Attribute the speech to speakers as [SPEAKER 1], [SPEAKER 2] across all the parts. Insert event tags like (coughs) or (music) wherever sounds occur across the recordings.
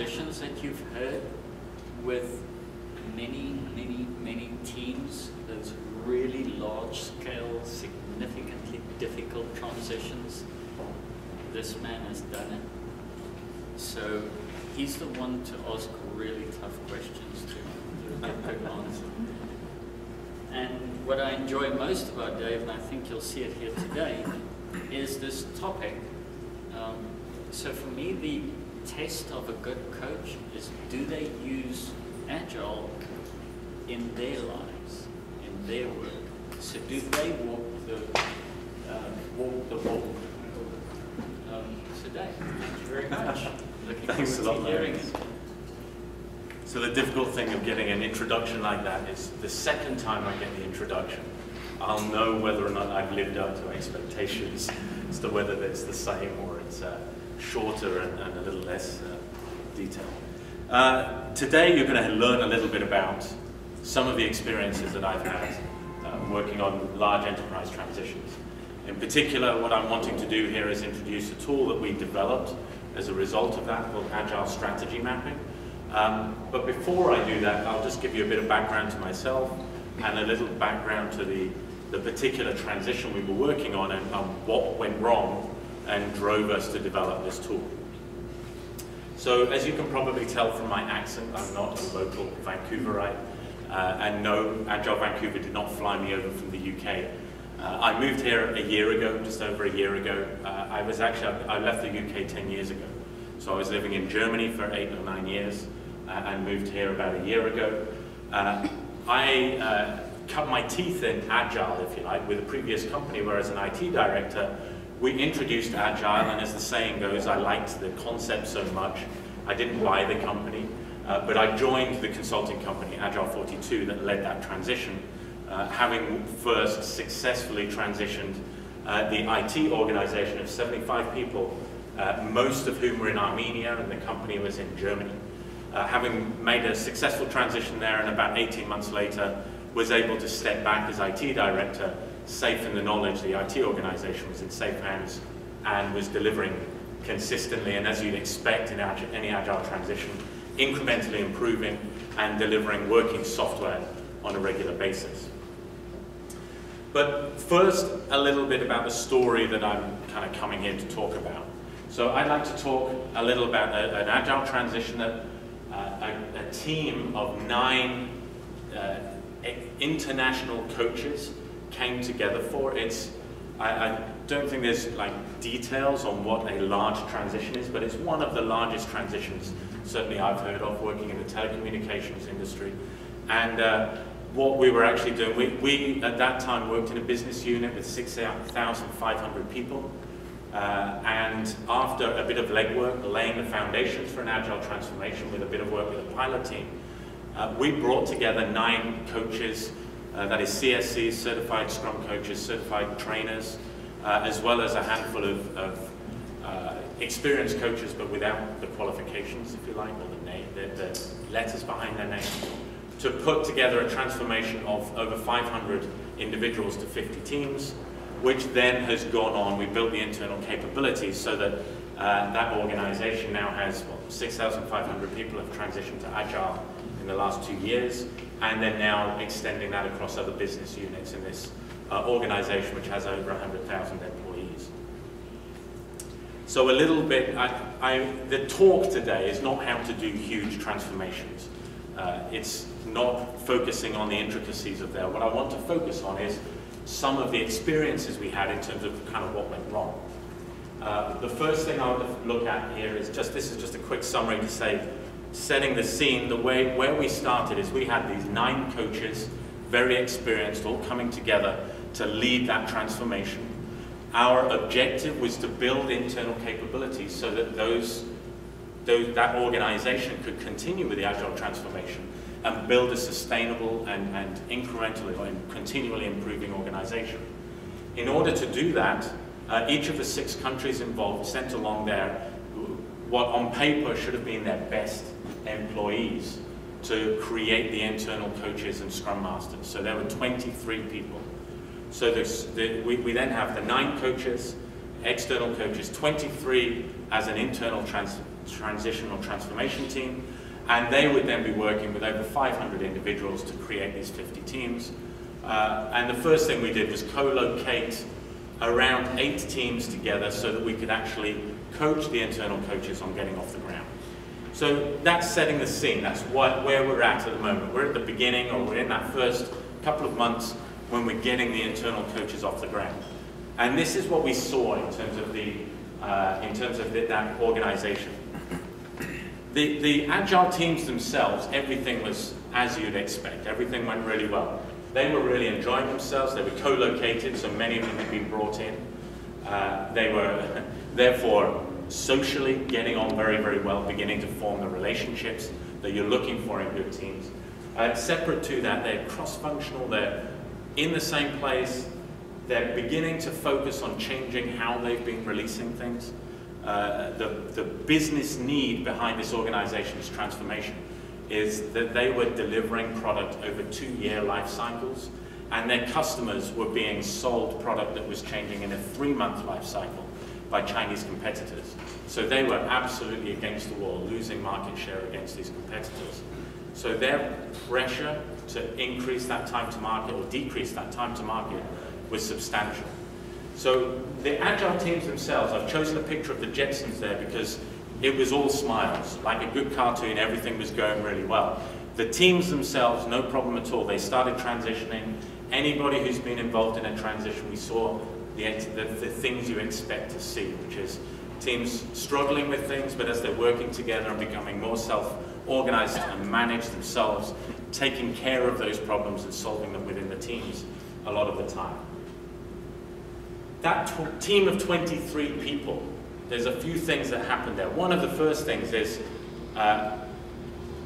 [SPEAKER 1] transitions that you've heard with many, many, many teams, those really large scale, significantly difficult transitions, this man has done it. So he's the one to ask really tough questions to, to get good answers. And what I enjoy most about Dave, and I think you'll see it here today, is this topic. Um, so for me, the test of a good coach is do they use Agile in their lives, in their work? So do they walk the, uh, walk the walk? Um, so Dave, thank you very much. (laughs) Looking
[SPEAKER 2] Thanks a lot,
[SPEAKER 1] to hearing it.
[SPEAKER 2] So the difficult thing of getting an introduction like that is the second time I get the introduction, I'll know whether or not I've lived up to expectations as to whether it's the same or it's uh, shorter and, and a little less uh, detailed. Uh, today you're going to learn a little bit about some of the experiences that I've had uh, working on large enterprise transitions. In particular, what I'm wanting to do here is introduce a tool that we developed as a result of that called Agile Strategy Mapping. Um, but before I do that, I'll just give you a bit of background to myself and a little background to the, the particular transition we were working on and um, what went wrong and drove us to develop this tool. So as you can probably tell from my accent, I'm not a local Vancouverite. Uh, and no, Agile Vancouver did not fly me over from the UK. Uh, I moved here a year ago, just over a year ago. Uh, I was actually, I left the UK 10 years ago. So I was living in Germany for eight or nine years uh, and moved here about a year ago. Uh, I uh, cut my teeth in Agile, if you like, with a previous company where as an IT director, we introduced Agile, and as the saying goes, I liked the concept so much, I didn't buy the company, uh, but I joined the consulting company, Agile 42, that led that transition, uh, having first successfully transitioned uh, the IT organization of 75 people, uh, most of whom were in Armenia, and the company was in Germany. Uh, having made a successful transition there, and about 18 months later, was able to step back as IT director safe in the knowledge the IT organization was in safe hands and was delivering consistently and as you'd expect in any agile transition, incrementally improving and delivering working software on a regular basis. But first, a little bit about the story that I'm kind of coming here to talk about. So I'd like to talk a little about a, an agile transition that uh, a, a, team of nine uh, international coaches came together for. It's, I, I, don't think there's like details on what a large transition is, but it's one of the largest transitions certainly I've heard of working in the telecommunications industry. And uh, what we were actually doing, we, we at that time worked in a business unit with 6,500 people. Uh, and after a bit of legwork, laying the foundations for an agile transformation with a bit of work with a pilot team, uh, we brought together nine coaches uh, that is CSCs, certified Scrum coaches, certified trainers, uh, as well as a handful of, of uh, experienced coaches, but without the qualifications, if you like, or the, name, the, the letters behind their name, to put together a transformation of over 500 individuals to 50 teams, which then has gone on. We built the internal capabilities so that uh, that organization now has well, 6,500 people have transitioned to Agile the last two years, and then now extending that across other business units in this uh, organization which has over 100,000 employees. So a little bit, I, I, the talk today is not how to do huge transformations. Uh, it's not focusing on the intricacies of there. What I want to focus on is some of the experiences we had in terms of kind of what went wrong. Uh, the first thing I to look at here is just, this is just a quick summary to say, setting the scene, the way where we started is we had these nine coaches, very experienced, all coming together to lead that transformation. Our objective was to build internal capabilities so that those, those that organization could continue with the agile transformation and build a sustainable and, and incrementally and continually improving organization. In order to do that, uh, each of the six countries involved sent along their, what on paper should have been their best employees to create the internal coaches and scrum masters. So there were 23 people. So the, we, we, then have the nine coaches, external coaches, 23 as an internal trans, transition or transformation team, and they would then be working with over 500 individuals to create these 50 teams. Uh, and the first thing we did was co-locate around eight teams together so that we could actually coach the internal coaches on getting off the ground. So that's setting the scene. That's what, where we're at at the moment. We're at the beginning or we're in that first couple of months when we're getting the internal coaches off the ground. And this is what we saw in terms of the, uh, in terms of the, that organization. The, the agile teams themselves, everything was as you'd expect. Everything went really well. They were really enjoying themselves. They were co-located, so many of them had been brought in. Uh, they were (laughs) therefore socially getting on very, very well, beginning to form the relationships that you're looking for in good teams. Uh, separate to that, they're cross-functional, they're in the same place, they're beginning to focus on changing how they've been releasing things. Uh, the, the business need behind this organization's transformation is that they were delivering product over two-year life cycles, and their customers were being sold product that was changing in a three-month life cycle by Chinese competitors. So they were absolutely against the wall, losing market share against these competitors. So their pressure to increase that time to market or decrease that time to market was substantial. So the agile teams themselves, I've chosen a picture of the Jetsons there because it was all smiles. Like a good cartoon, everything was going really well. The teams themselves, no problem at all. They started transitioning. Anybody who's been involved in a transition, we saw the, the, the things you expect to see, which is teams struggling with things, but as they're working together and becoming more self-organized and manage themselves, taking care of those problems and solving them within the teams a lot of the time. That team of 23 people, there's a few things that happened there. One of the first things is uh,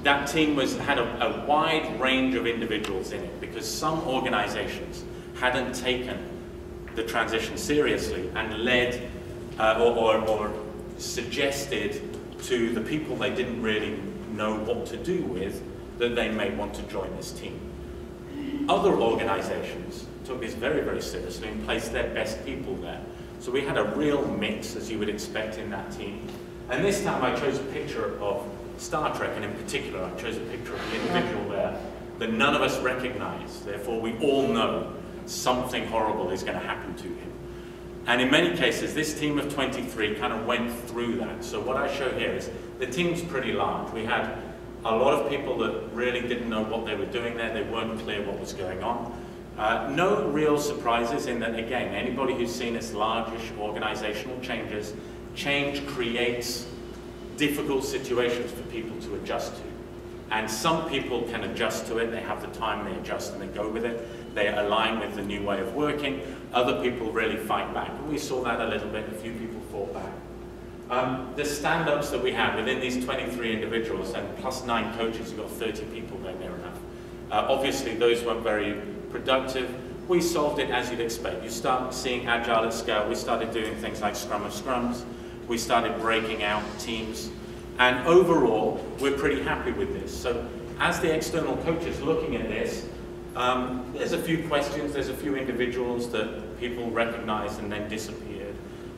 [SPEAKER 2] that team was, had a, a wide range of individuals in it because some organizations hadn't taken the transition seriously and led uh, or, or, or, suggested to the people they didn't really know what to do with that they may want to join this team. Other organizations took this very, very seriously and placed their best people there. So we had a real mix, as you would expect in that team. And this time I chose a picture of Star Trek, and in particular I chose a picture of an individual there that none of us recognize. Therefore, we all know something horrible is going to happen to him. And in many cases, this team of 23 kind of went through that. So what I show here is the team's pretty large. We had a lot of people that really didn't know what they were doing there. They weren't clear what was going on. Uh, no real surprises in that, again, anybody who's seen this largish organizational changes, change creates difficult situations for people to adjust to. And some people can adjust to it, they have the time, they adjust and they go with it. They align with the new way of working. Other people really fight back. And we saw that a little bit, a few people fought back. Um, the stand-ups that we had within these 23 individuals and plus nine coaches, you've got 30 people there near enough. Uh, obviously, those weren't very productive. We solved it as you'd expect. You start seeing Agile at scale. We started doing things like Scrum of Scrums. We started breaking out teams and overall, we're pretty happy with this. So as the external coaches looking at this, um, there's a few questions, there's a few individuals that people recognized and then disappeared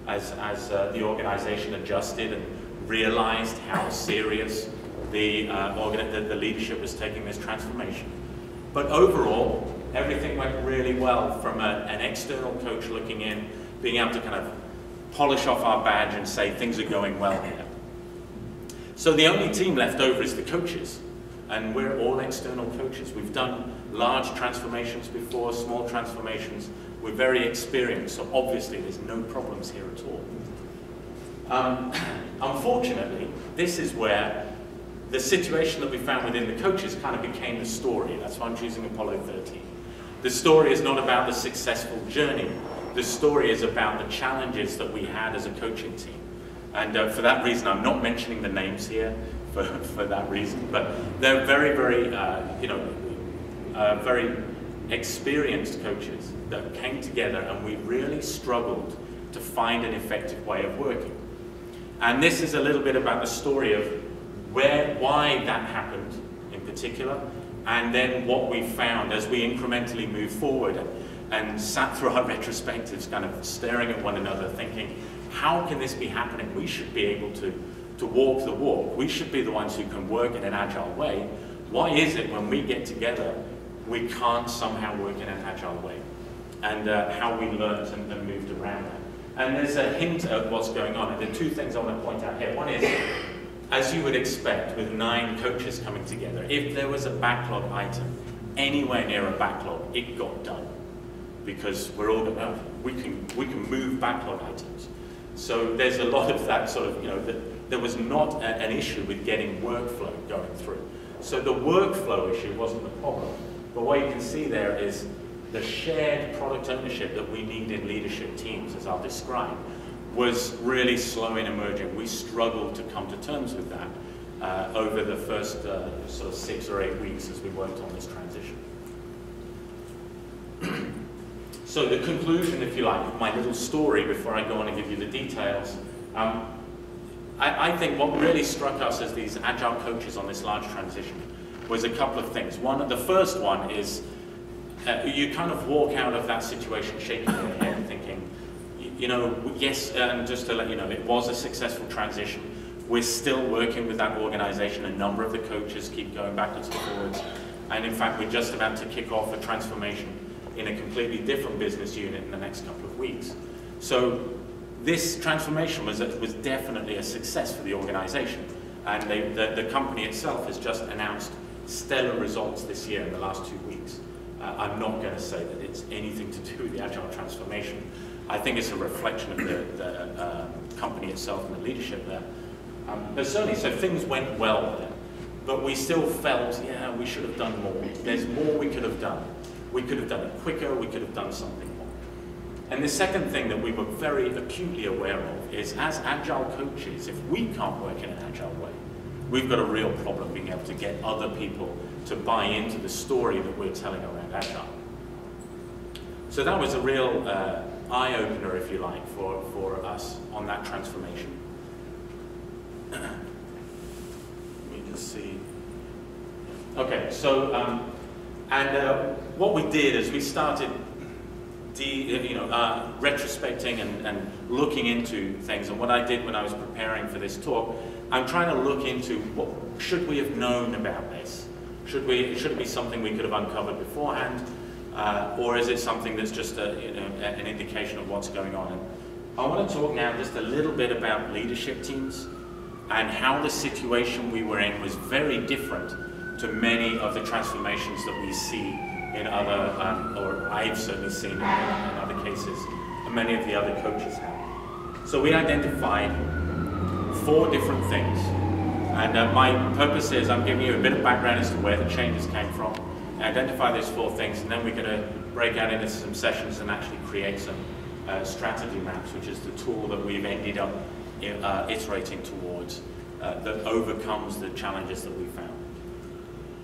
[SPEAKER 2] as, as uh, the organization adjusted and realized how serious the, uh, the, the leadership was taking this transformation. But overall, everything went really well from a, an external coach looking in, being able to kind of polish off our badge and say things are going well here. So the only team left over is the coaches. And we're all external coaches. We've done large transformations before, small transformations. We're very experienced, so obviously there's no problems here at all. Um, (clears throat) unfortunately, this is where the situation that we found within the coaches kind of became the story. That's why I'm choosing Apollo 13. The story is not about the successful journey. The story is about the challenges that we had as a coaching team. And uh, for that reason, I'm not mentioning the names here for, (laughs) for that reason, but they're very, very, uh, you know, uh, very experienced coaches that came together and we really struggled to find an effective way of working. And this is a little bit about the story of where, why that happened in particular, and then what we found as we incrementally moved forward and, and sat through our (laughs) retrospectives, kind of staring at one another, thinking, how can this be happening? We should be able to, to walk the walk. We should be the ones who can work in an agile way. Why is it when we get together, we can't somehow work in an agile way? And uh, how we learned and, and moved around that. And there's a hint of what's going on. And the two things I want to point out here. One is, as you would expect with nine coaches coming together, if there was a backlog item anywhere near a backlog, it got done. Because we're all we can, we can move backlog items. So there's a lot of that sort of, you know, that there was not a, an issue with getting workflow going through. So the workflow issue wasn't the problem. But what you can see there is the shared product ownership that we need in leadership teams, as I'll describe, was really slow in emerging. We struggled to come to terms with that uh, over the first uh, sort of six or eight weeks as we worked on this transition. (clears throat) so the conclusion, if you like, of my little story before I go on and give you the details, um, I, I think what really struck us as these agile coaches on this large transition was a couple of things. One, the first one is uh, you kind of walk out of that situation shaking your head thinking, you know, yes, and just to let you know, it was a successful transition. We're still working with that organization. A number of the coaches keep going backwards and forwards. And in fact, we're just about to kick off a transformation in a completely different business unit in the next couple of weeks. So this transformation was, was definitely a success for the organization. And they, the, the company itself has just announced stellar results this year in the last two weeks. Uh, I'm not going to say that it's anything to do with the agile transformation. I think it's a reflection of the, the uh, company itself and the leadership there. Um, but certainly, so things went well there. But we still felt, yeah, we should have done more. There's more we could have done. We could have done it quicker, we could have done something more. And the second thing that we were very acutely aware of is as agile coaches, if we can't work in an agile way, we've got a real problem being able to get other people to buy into the story that we're telling around Agile. So that was a real uh, eye-opener, if you like, for, for us on that transformation. Let me just see. Okay, so, um, and uh, what we did is we started de, you know, uh, retrospecting and, and looking into things. And what I did when I was preparing for this talk, I'm trying to look into what should we have known about this? Should, we, should it be something we could have uncovered beforehand? Uh, or is it something that's just a, you know, an indication of what's going on? And I want to talk now just a little bit about leadership teams and how the situation we were in was very different to many of the transformations that we see in other, um, or I've certainly seen in, in other cases, and many of the other coaches have. So we identified four different things and uh, my purpose is I'm giving you a bit of background as to where the changes came from, identify those four things, and then we're going to break out into some sessions and actually create some uh, strategy maps, which is the tool that we've ended up uh, iterating towards uh, that overcomes the challenges that we.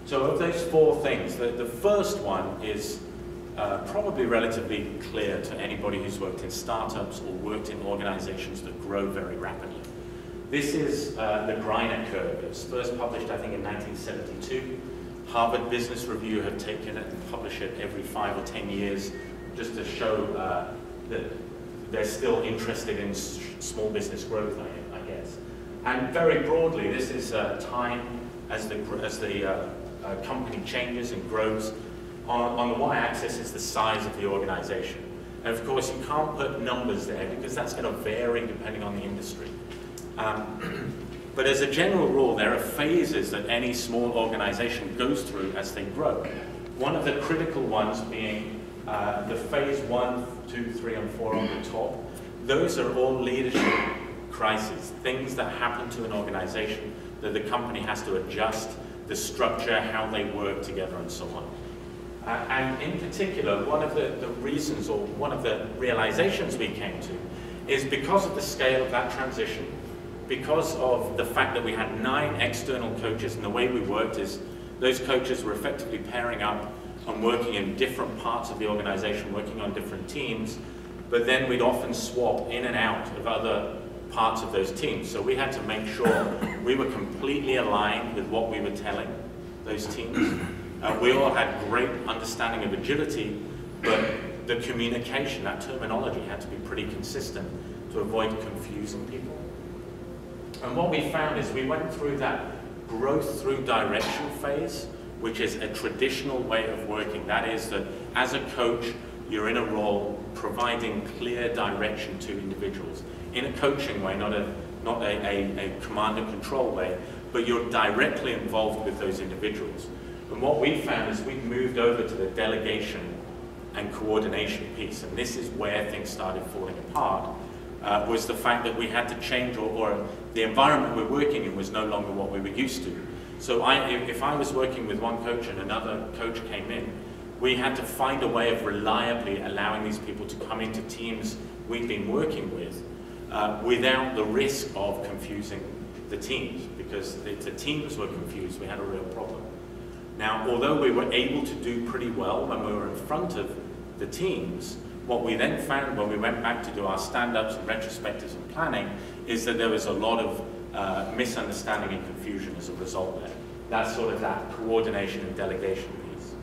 [SPEAKER 2] So of those four things, the, the first one is uh, probably relatively clear to anybody who's worked in startups or worked in organizations that grow very rapidly. This is uh, the Greiner curve. It was first published, I think, in 1972. Harvard Business Review have taken it and published it every five or ten years just to show uh, that they're still interested in small business growth, I, I, guess. And very broadly, this is uh, time as the, as the uh, company changes and grows. On, on the y-axis is the size of the organization. And of course, you can't put numbers there because that's going to vary depending on the industry. Um, (clears throat) but as a general rule, there are phases that any small organization goes through as they grow. One of the critical ones being uh, the phase one, two, three, and four on the top. Those are all leadership crises, things that happen to an organization that the company has to adjust the structure, how they work together, and so on. Uh, and in particular, one of the, the reasons or one of the realizations we came to is because of the scale of that transition, because of the fact that we had nine external coaches and the way we worked is those coaches were effectively pairing up and working in different parts of the organization, working on different teams, but then we'd often swap in and out of other parts of those teams. So we had to make sure we were completely aligned with what we were telling those teams. Uh, we all had great understanding of agility, but the communication, that terminology had to be pretty consistent to avoid confusing people. And what we found is we went through that growth through direction phase, which is a traditional way of working. That is that as a coach, you're in a role providing clear direction to individuals in a coaching way, not a, not a, a, a command and control way, but you're directly involved with those individuals. And what we found is we moved over to the delegation and coordination piece, and this is where things started falling apart, uh, was the fact that we had to change, or, or, the environment we're working in was no longer what we were used to. So I, if I was working with one coach and another coach came in, we had to find a way of reliably allowing these people to come into teams we'd been working with uh, without the risk of confusing the teams, because if the teams were confused, we had a real problem. Now, although we were able to do pretty well when we were in front of the teams, what we then found when we went back to do our stand-ups and retrospectives and planning is that there was a lot of uh, misunderstanding and confusion as a result there. That's sort of that coordination and delegation piece.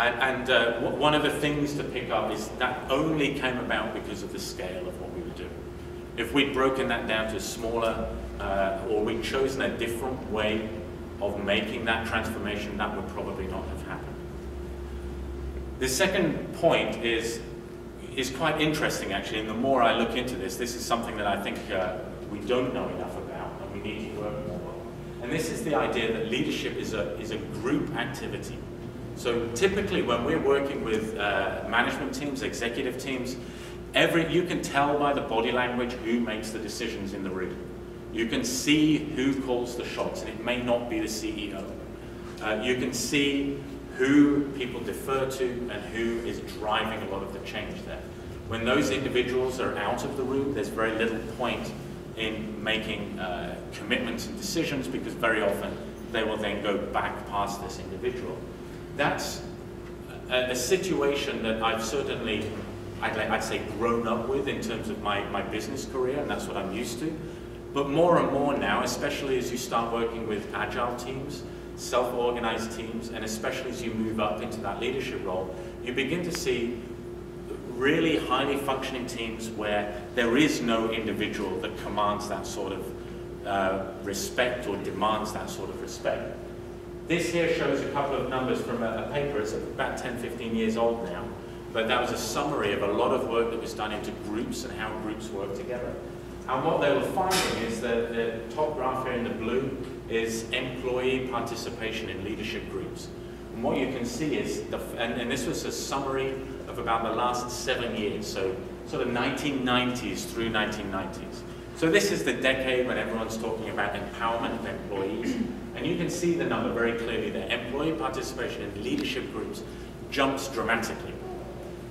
[SPEAKER 2] And, and uh, one of the things to pick up is that only came about because of the scale of what we were doing. If we'd broken that down to smaller uh, or we'd chosen a different way of making that transformation, that would probably not have happened. The second point is, is quite interesting actually, and the more I look into this, this is something that I think uh, we don't know enough about and we need to work more on. And this is the idea that leadership is a, is a group activity. So typically when we're working with uh, management teams, executive teams, every, you can tell by the body language who makes the decisions in the room. You can see who calls the shots, and it may not be the CEO. Uh, you can see who people defer to and who is driving a lot of the change there. When those individuals are out of the room, there's very little point in making uh, commitments and decisions because very often they will then go back past this individual. That's a, a situation that I've certainly, I'd, I'd say, grown up with in terms of my, my business career, and that's what I'm used to. But more and more now, especially as you start working with agile teams, self-organized teams, and especially as you move up into that leadership role, you begin to see really highly functioning teams where there is no individual that commands that sort of uh, respect or demands that sort of respect. This here shows a couple of numbers from a, a paper, it's about 10, 15 years old now, but that was a summary of a lot of work that was done into groups and how groups work together. And what they were finding is that the top graph here in the blue is employee participation in leadership groups. And what you can see is, the, and, and this was a summary of about the last seven years, so sort of 1990s through 1990s. So this is the decade when everyone's talking about empowerment of employees. And you can see the number very clearly there. Employee participation in leadership groups jumps dramatically.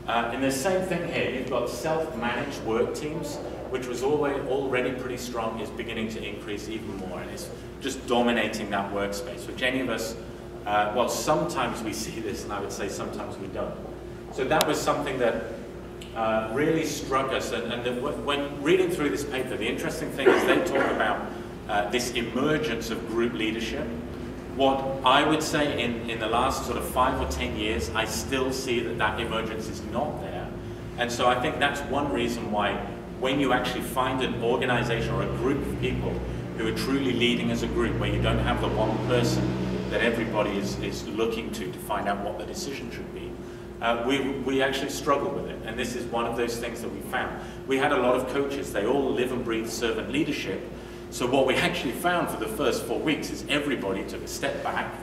[SPEAKER 2] Uh, and the same thing here, you've got self-managed work teams, which was already pretty strong, is beginning to increase even more, and it's just dominating that workspace, which any of us, uh, well, sometimes we (laughs) see this, and I would say sometimes we don't. So that was something that uh, really struck us, and, and the, when reading through this paper, the interesting thing is they talk about uh, this emergence of group leadership, what I would say in, in the last sort of five or ten years, I still see that that emergence is not there. And so I think that's one reason why when you actually find an organization or a group of people who are truly leading as a group, where you don't have the one person that everybody is, is looking to to find out what the decision should be, uh, we, we actually struggle with it. And this is one of those things that we found. We had a lot of coaches, they all live and breathe servant leadership, so what we (laughs) actually found for the first four weeks is everybody took a step back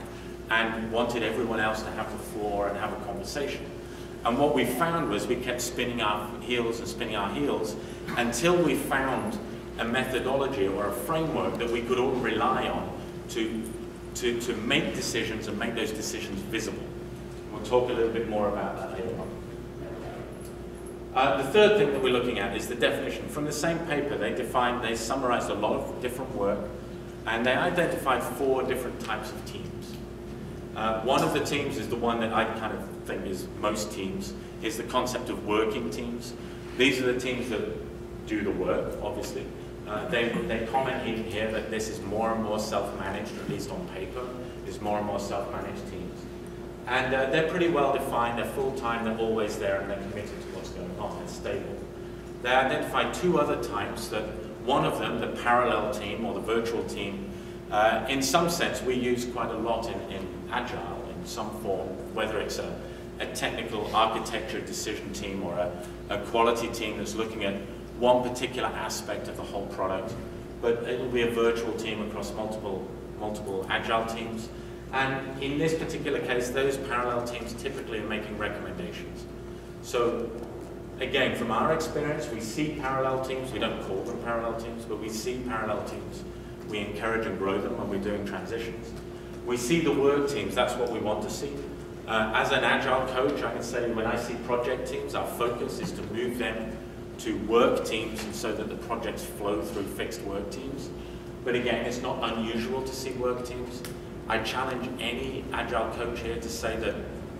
[SPEAKER 2] and wanted everyone else to have the floor and have a conversation. And what we found was we kept spinning our heels and spinning our heels until we found a methodology or a framework that we could all rely on to, to, to make decisions and make those decisions visible. We'll talk a little bit more about that later on. Uh, the third thing that we're looking at is the definition. From the same paper, they defined, they summarized a lot of different work, and they identified four different types of teams. Uh, one of the teams is the one that I kind of think is most teams, is the concept of working teams. These are the teams that do the work, obviously. Uh, they, they comment in here that this is more and more self-managed, at least on paper, is more and more self-managed teams. And uh, they're pretty well defined, they're full-time, they're always there, and they're committed to what's going on, they're stable. They identified two other types that one of them, the parallel team or the virtual team, uh, in some sense we use quite a lot in, in Agile in some form, whether it's a, a technical architecture decision team or a, a quality team that's looking at one particular aspect of the whole product, but it'll be a virtual team across multiple, multiple Agile teams. And in this particular case, those parallel teams typically are making recommendations. So again, from our experience, we see parallel teams. We don't call them parallel teams, but we see parallel teams. We encourage and grow them when we're doing transitions. We see the work teams. That's what we want to see. Uh, as an agile coach, I can say when I see project teams, our focus is to move them to work teams and so that the projects flow through fixed work teams. But again, it's not unusual to see work teams. I challenge any agile coach here to say that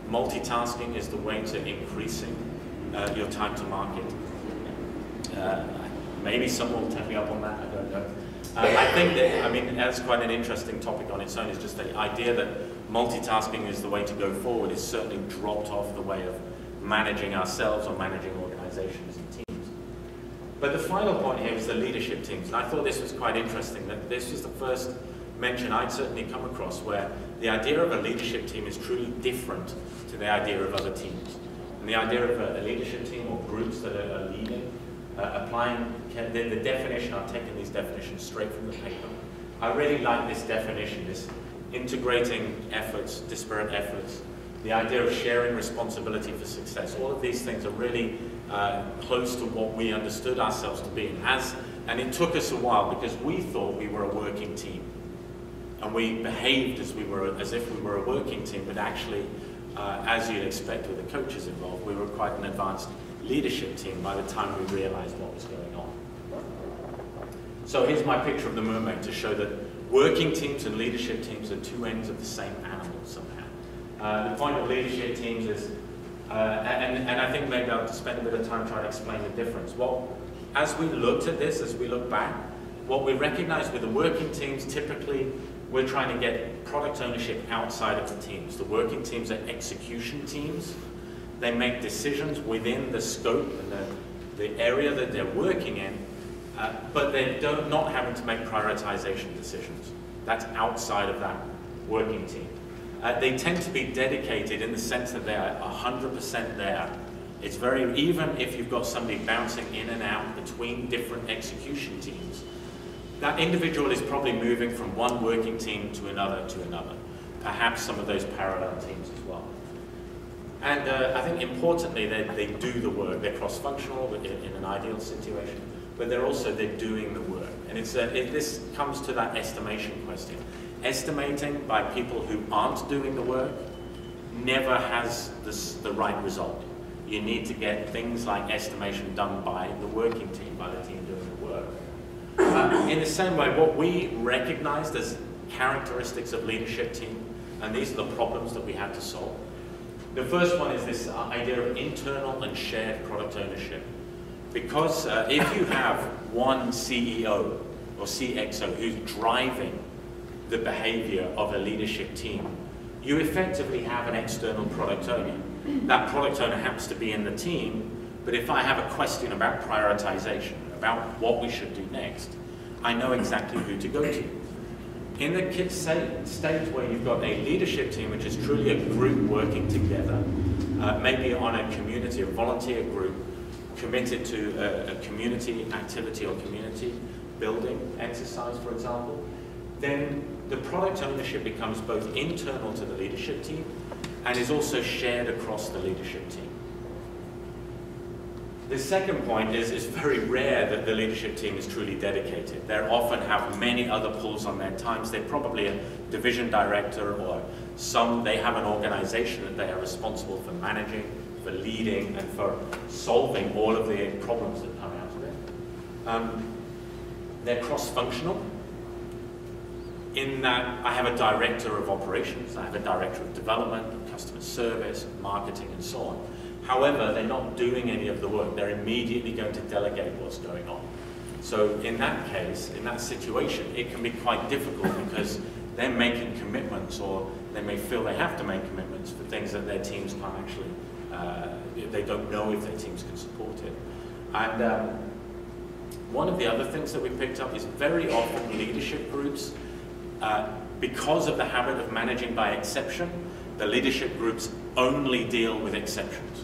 [SPEAKER 2] multitasking is the way to increasing uh, your time to market. Uh, maybe someone will take me up on that, I don't know. Uh, I think that, I mean, that's quite an interesting topic on its own, is just the idea that multitasking is the way to go forward is certainly dropped off the way of managing ourselves or managing organizations and teams. But the final point here is the leadership teams, and I thought this was quite interesting, that this was the first mention I'd certainly come across where the idea of a leadership team is truly different to the idea of other teams. And the idea of a, a leadership team or groups that are, are leading, uh, applying the, the definition, I've taken these definitions straight from the paper. I really like this definition, this integrating efforts, disparate efforts, the idea of sharing responsibility for success. All of these things are really uh, close to what we understood ourselves to be. As, and it took us a while because we thought we were a working team and we behaved as we were as if we were a working team, but actually, uh, as you'd expect with the coaches involved, we were quite an advanced leadership team by the time we realized what was going on. So here's my picture of the mermaid to show that working teams and leadership teams are two ends of the same animal somehow. Uh, the point of leadership teams is, uh, and, and I think maybe I'll spend a bit of time trying to explain the difference. Well, as we looked at this, as we look back, what we recognized with the working teams, typically we're trying to get product ownership outside of the teams. The working teams are execution teams. They make decisions within the scope and the, the area that they're working in, uh, but they're not having to make prioritization decisions. That's outside of that working team. Uh, they tend to be dedicated in the sense that they are 100% there. It's very, even if you've got somebody bouncing in and out between different execution teams, that individual is probably moving from one working team to another to another, perhaps some of those parallel teams as well. And uh, I think importantly, they, they do the work. They're cross-functional in, in, an ideal situation, but they're also, they're doing the work. And it's, uh, it, this comes to that estimation question. Estimating by people who aren't doing the work never has this, the right result. You need to get things like estimation done by the working team, by the team. Uh, in the same way, what we recognized as characteristics of leadership team, and these are the problems that we had to solve. The first one is this idea of internal and shared product ownership. Because uh, if you have one CEO or CXO who's driving the behavior of a leadership team, you effectively have an external product owner. That product owner happens to be in the team, but if I have a question about prioritization, about what we should do next, I know exactly who to go to. In the state where you've got a leadership team, which is truly a group working together, uh, maybe on a community, a volunteer group, committed to a, a community activity or community building exercise, for example, then the product ownership becomes both internal to the leadership team and is also shared across the leadership team. The second point is it's very rare that the leadership team is truly dedicated. They often have many other pulls on their times. They're probably a division director or some, they have an organization that they are responsible for managing, for leading, and for solving all of the problems that come out of it. Um, they're cross-functional in that I have a director of operations, I have a director of development, customer service, marketing, and so on. However, they're not doing any of the work. They're immediately going to delegate what's going on. So in that case, in that situation, it can be quite difficult because they're making commitments or they may feel they have to make commitments for things that their teams can't actually, uh, they don't know if their teams can support it. And um, one of the other things that we picked up is very often leadership groups, uh, because of the habit of managing by exception, the leadership groups only deal with exceptions.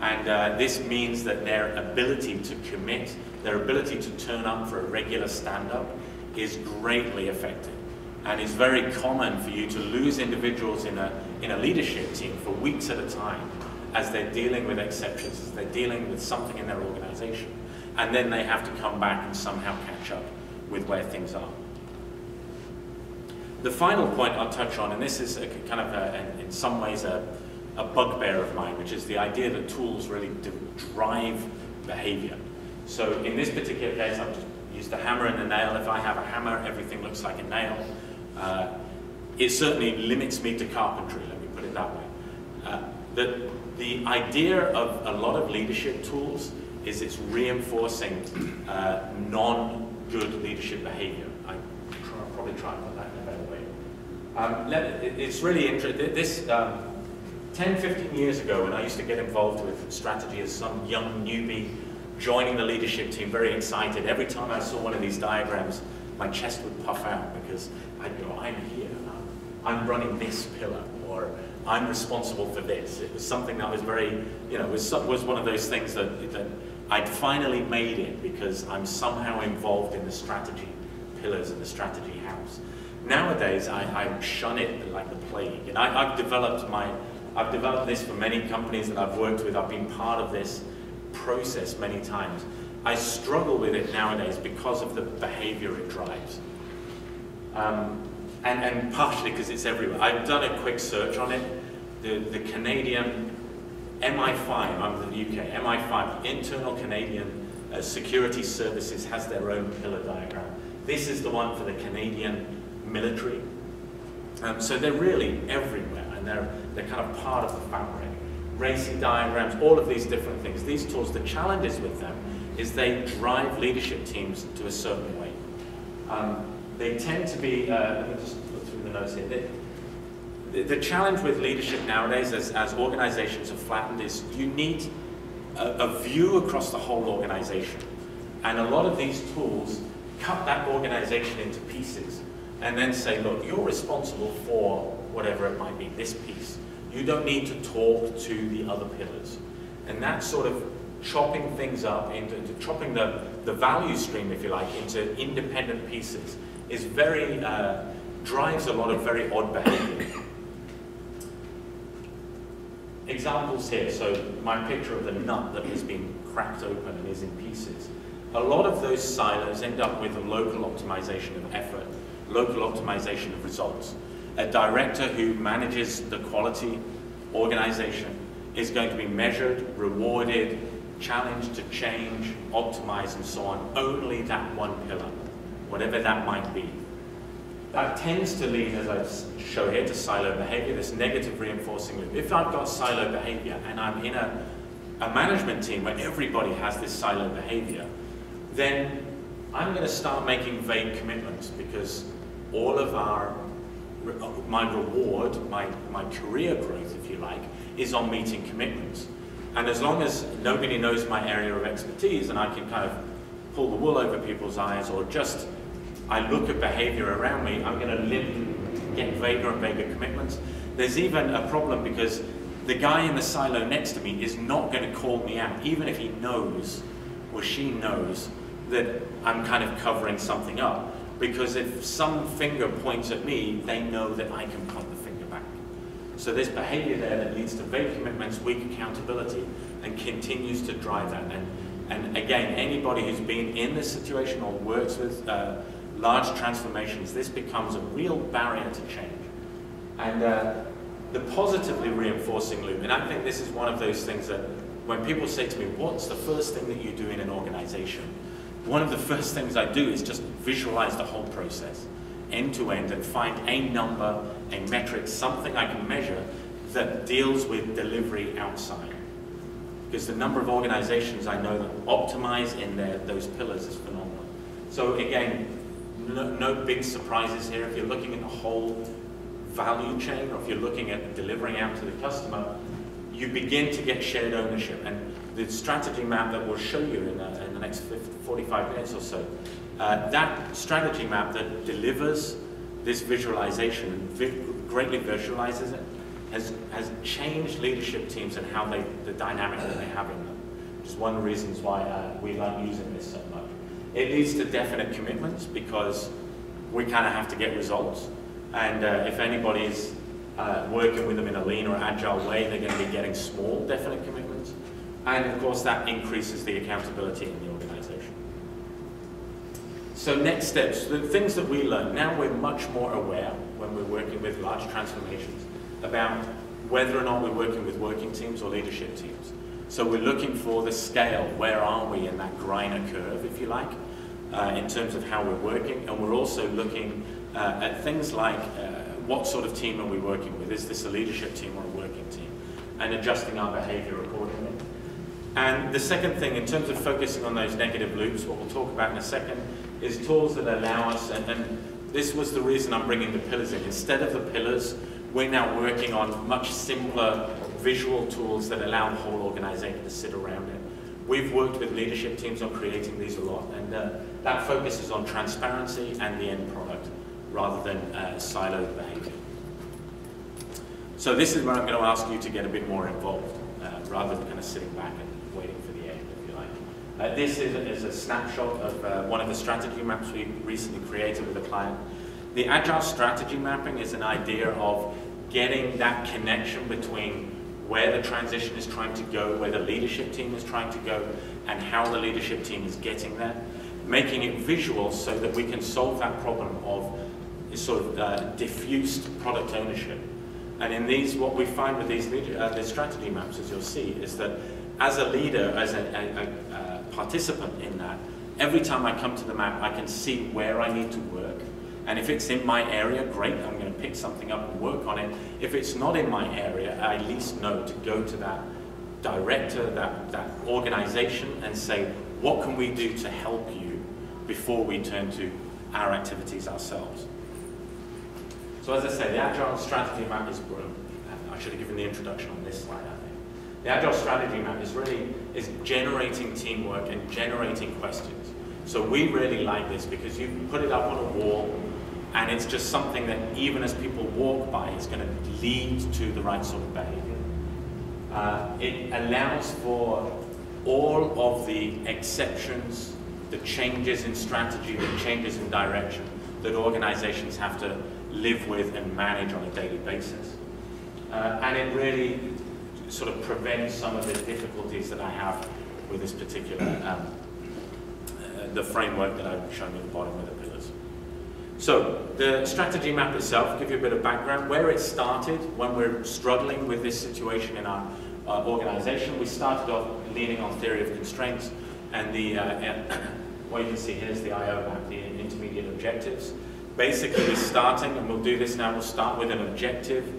[SPEAKER 2] And uh, this means that their ability to commit, their ability to turn up for a regular stand-up is greatly affected. And it's very common for you to lose individuals in a, in a leadership team for weeks at a time as they're dealing with exceptions, as they're dealing with something in their organization. And then they have to come back and somehow catch up with where things are. The final point I'll touch on, and this is a, kind of a, in some ways a, a bugbear of mine, which is the idea that tools really drive behavior. So in this particular case, I've just used a hammer and a nail. If I have a hammer, everything looks like a nail. Uh, it certainly limits me to carpentry, let me put it that way. Uh, the, the idea of a lot of leadership tools is it's reinforcing uh, non-good leadership behavior. I probably try and put that in a better way. Um, it's really interesting. This, um, 10, 15 years ago, when I used to get involved with strategy as some young newbie, joining the leadership team, very excited. Every time I saw one of these diagrams, my chest would puff out because I'd go, I'm here, I'm running this pillar, or I'm responsible for this. It was something that was very, you know, was, was one of those things that, that I'd finally made it because I'm somehow involved in the strategy pillars and the strategy house. Nowadays, I, I shun it like the plague, and I, I've developed my I've developed this for many companies that I've worked with. I've been part of this process many times. I struggle with it nowadays because of the behavior it drives. Um, and, and partially because it's everywhere. I've done a quick search on it. The, the Canadian MI5, I'm in the UK, MI5, Internal Canadian uh, Security Services has their own pillar diagram. This is the one for the Canadian military. Um, so they're really everywhere and they're, they're kind of part of the fabric. RACI diagrams, all of these different things. These tools, the challenges with them is they drive leadership teams to a certain way. Um, they tend to be, uh, let me just look through the notes here. They, the, the challenge with leadership nowadays, as, as organizations have flattened, is you need a, a view across the whole organization. And a lot of these tools cut that organization into pieces and then say, look, you're responsible for whatever it might be, this piece. You don't need to talk to the other pillars. And that sort of chopping things up, into, into chopping the, the value stream, if you like, into independent pieces is very, uh, drives a lot of very odd behavior. Examples here, so my picture of the nut that has been cracked open and is in pieces. A lot of those silos end up with a local optimization of effort local optimization of results. A director who manages the quality organization is going to be measured, rewarded, challenged to change, optimize, and so on. Only that one pillar, whatever that might be. That tends to lead, as I show here, to silo behavior, this negative reinforcing loop. If I've got silo behavior and I'm in a, a management team where everybody has this silo behavior, then I'm going to start making vague commitments because all of our, Uh, my reward, my, my career growth, if you like, is on meeting commitments. And as long as nobody knows my area of expertise and I can kind of pull the wool over people's eyes or just I look at behavior around me, I'm going to live get vaguer and vaguer commitments. There's even a problem because the guy in the silo next to me is not going to call me out, even if he knows or she knows that I'm kind of covering something up because if some finger points at me, they know that I can point the finger back. So there's behavior there that leads to vague commitments, weak accountability, and continues to drive that. And, and again, anybody who's been in this situation or works with uh, large transformations, this becomes a real barrier to change. And uh, the positively reinforcing loop, and I think this is one of those things that when people say to me, what's the first thing that you do in an organization? One of the first things I do is just visualize the whole process, end to end, and find a number, a metric, something I can measure that deals with delivery outside. Because the number of organizations I know that optimize in their, those pillars is phenomenal. So again, no, no big surprises here. If you're looking at the whole value chain, or if you're looking at delivering out to the customer, you begin to get shared ownership. And the strategy map that we'll show you in, the, in the next 50, 45 minutes or so, uh, that strategy map that delivers this visualization, vi greatly visualizes it, has, has changed leadership teams and how they, the dynamic that they have in them. Which is one of the reasons why uh, we like using this so much. It leads to definite commitments because we kind of have to get results. And uh, if anybody's uh, working with them in a lean or agile way, they're going to be getting small, definite commitments. And of course, that increases the accountability in the organization. So next steps, the things that we learn. Now we're much more aware when we're working with large transformations about whether or not we're working with working teams or leadership teams. So we're looking for the scale. Where are we in that Greiner curve, if you like, uh, in terms of how we're working. And we're also looking uh, at things like uh, what sort of team are we working with? Is this a leadership team or a working team? And adjusting our behavior accordingly. And the second thing, in terms of focusing on those negative loops, what we'll talk about in a second, is tools that allow us, and, and this was the reason I'm bringing the pillars in. Instead of the pillars, we're now working on much simpler visual tools that allow the whole organization to sit around it. We've worked with leadership teams on creating these a lot, and uh, that focuses on transparency and the end product rather than uh, siloed behavior. So this is where I'm going to ask you to get a bit more involved, uh, rather than kind of sitting back and waiting for the end, if you like. Uh, this is, is, a snapshot of uh, one of the strategy maps we recently created with a client. The Agile strategy mapping is an idea of getting that connection between where the transition is trying to go, where the leadership team is trying to go, and how the leadership team is getting there, making it visual so that we can solve that problem of sort of uh, diffused product ownership. And in these, what we find with these uh, strategy maps, as you'll see, is that as a leader, as a, a, a, participant in that, every time I come to the map, I can see where I need to work. And if it's in my area, great, I'm going to pick something up and work on it. If it's not in my area, I at least know to go to that director, that, that organization, and say, what can we do to help you before we turn to our activities ourselves? So as I say, the Agile strategy map is brilliant. I should have given the introduction on this slide. The Agile strategy map is really is generating teamwork and generating questions. So we really like this because you put it up on a wall and it's just something that even as people walk by, it's going to lead to the right sort of behavior. Uh, it allows for all of the exceptions, the changes in strategy, the changes in direction that organizations have to live with and manage on a daily basis. Uh, and it really sort of prevents some of the difficulties that I have with this particular, um, uh, the framework that I've shown you at the bottom of the pillars. So the strategy map itself, give you a bit of background, where it started when we're struggling with this situation in our uh, organization. We started off leaning on theory of constraints and the, uh, (coughs) what you can see here is the IO map, the intermediate objectives basically we're starting, and we'll do this now, we'll start with an objective,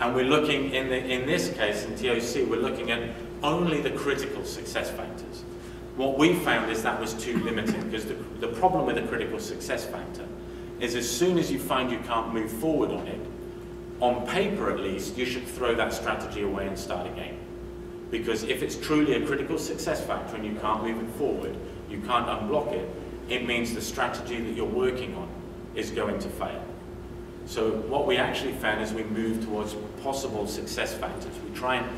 [SPEAKER 2] and we're looking, in, the, in this case, in TOC, we're looking at only the critical success factors. What we found is that was too limiting because the, the problem with a critical success factor is as soon as you find you can't move forward on it, on paper at least, you should throw that strategy away and start again. Because if it's truly a critical success factor and you can't move it forward, you can't unblock it, it means the strategy that you're working on is going to fail. So what we actually found is we move towards possible success factors. We try and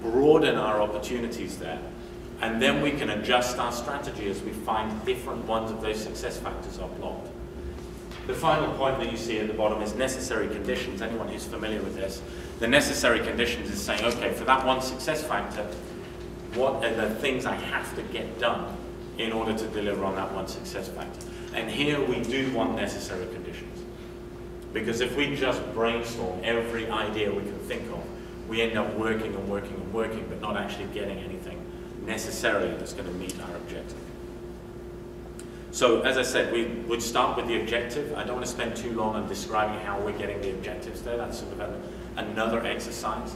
[SPEAKER 2] broaden our opportunities there, and then we can adjust our strategy as we find different ones of those success factors are blocked. The final point that you see at the bottom is necessary conditions. Anyone who's familiar with this, the necessary conditions is saying, okay, for that one success factor, what are the things I have to get done in order to deliver on that one success factor? And here we do want necessary conditions. Because if we just brainstorm every idea we can think of, we end up working and working and working, but not actually getting anything necessarily that's going to meet our objective. So as I said, we would start with the objective. I don't want to spend too long on describing how we're getting the objectives there. That's sort of an, another exercise.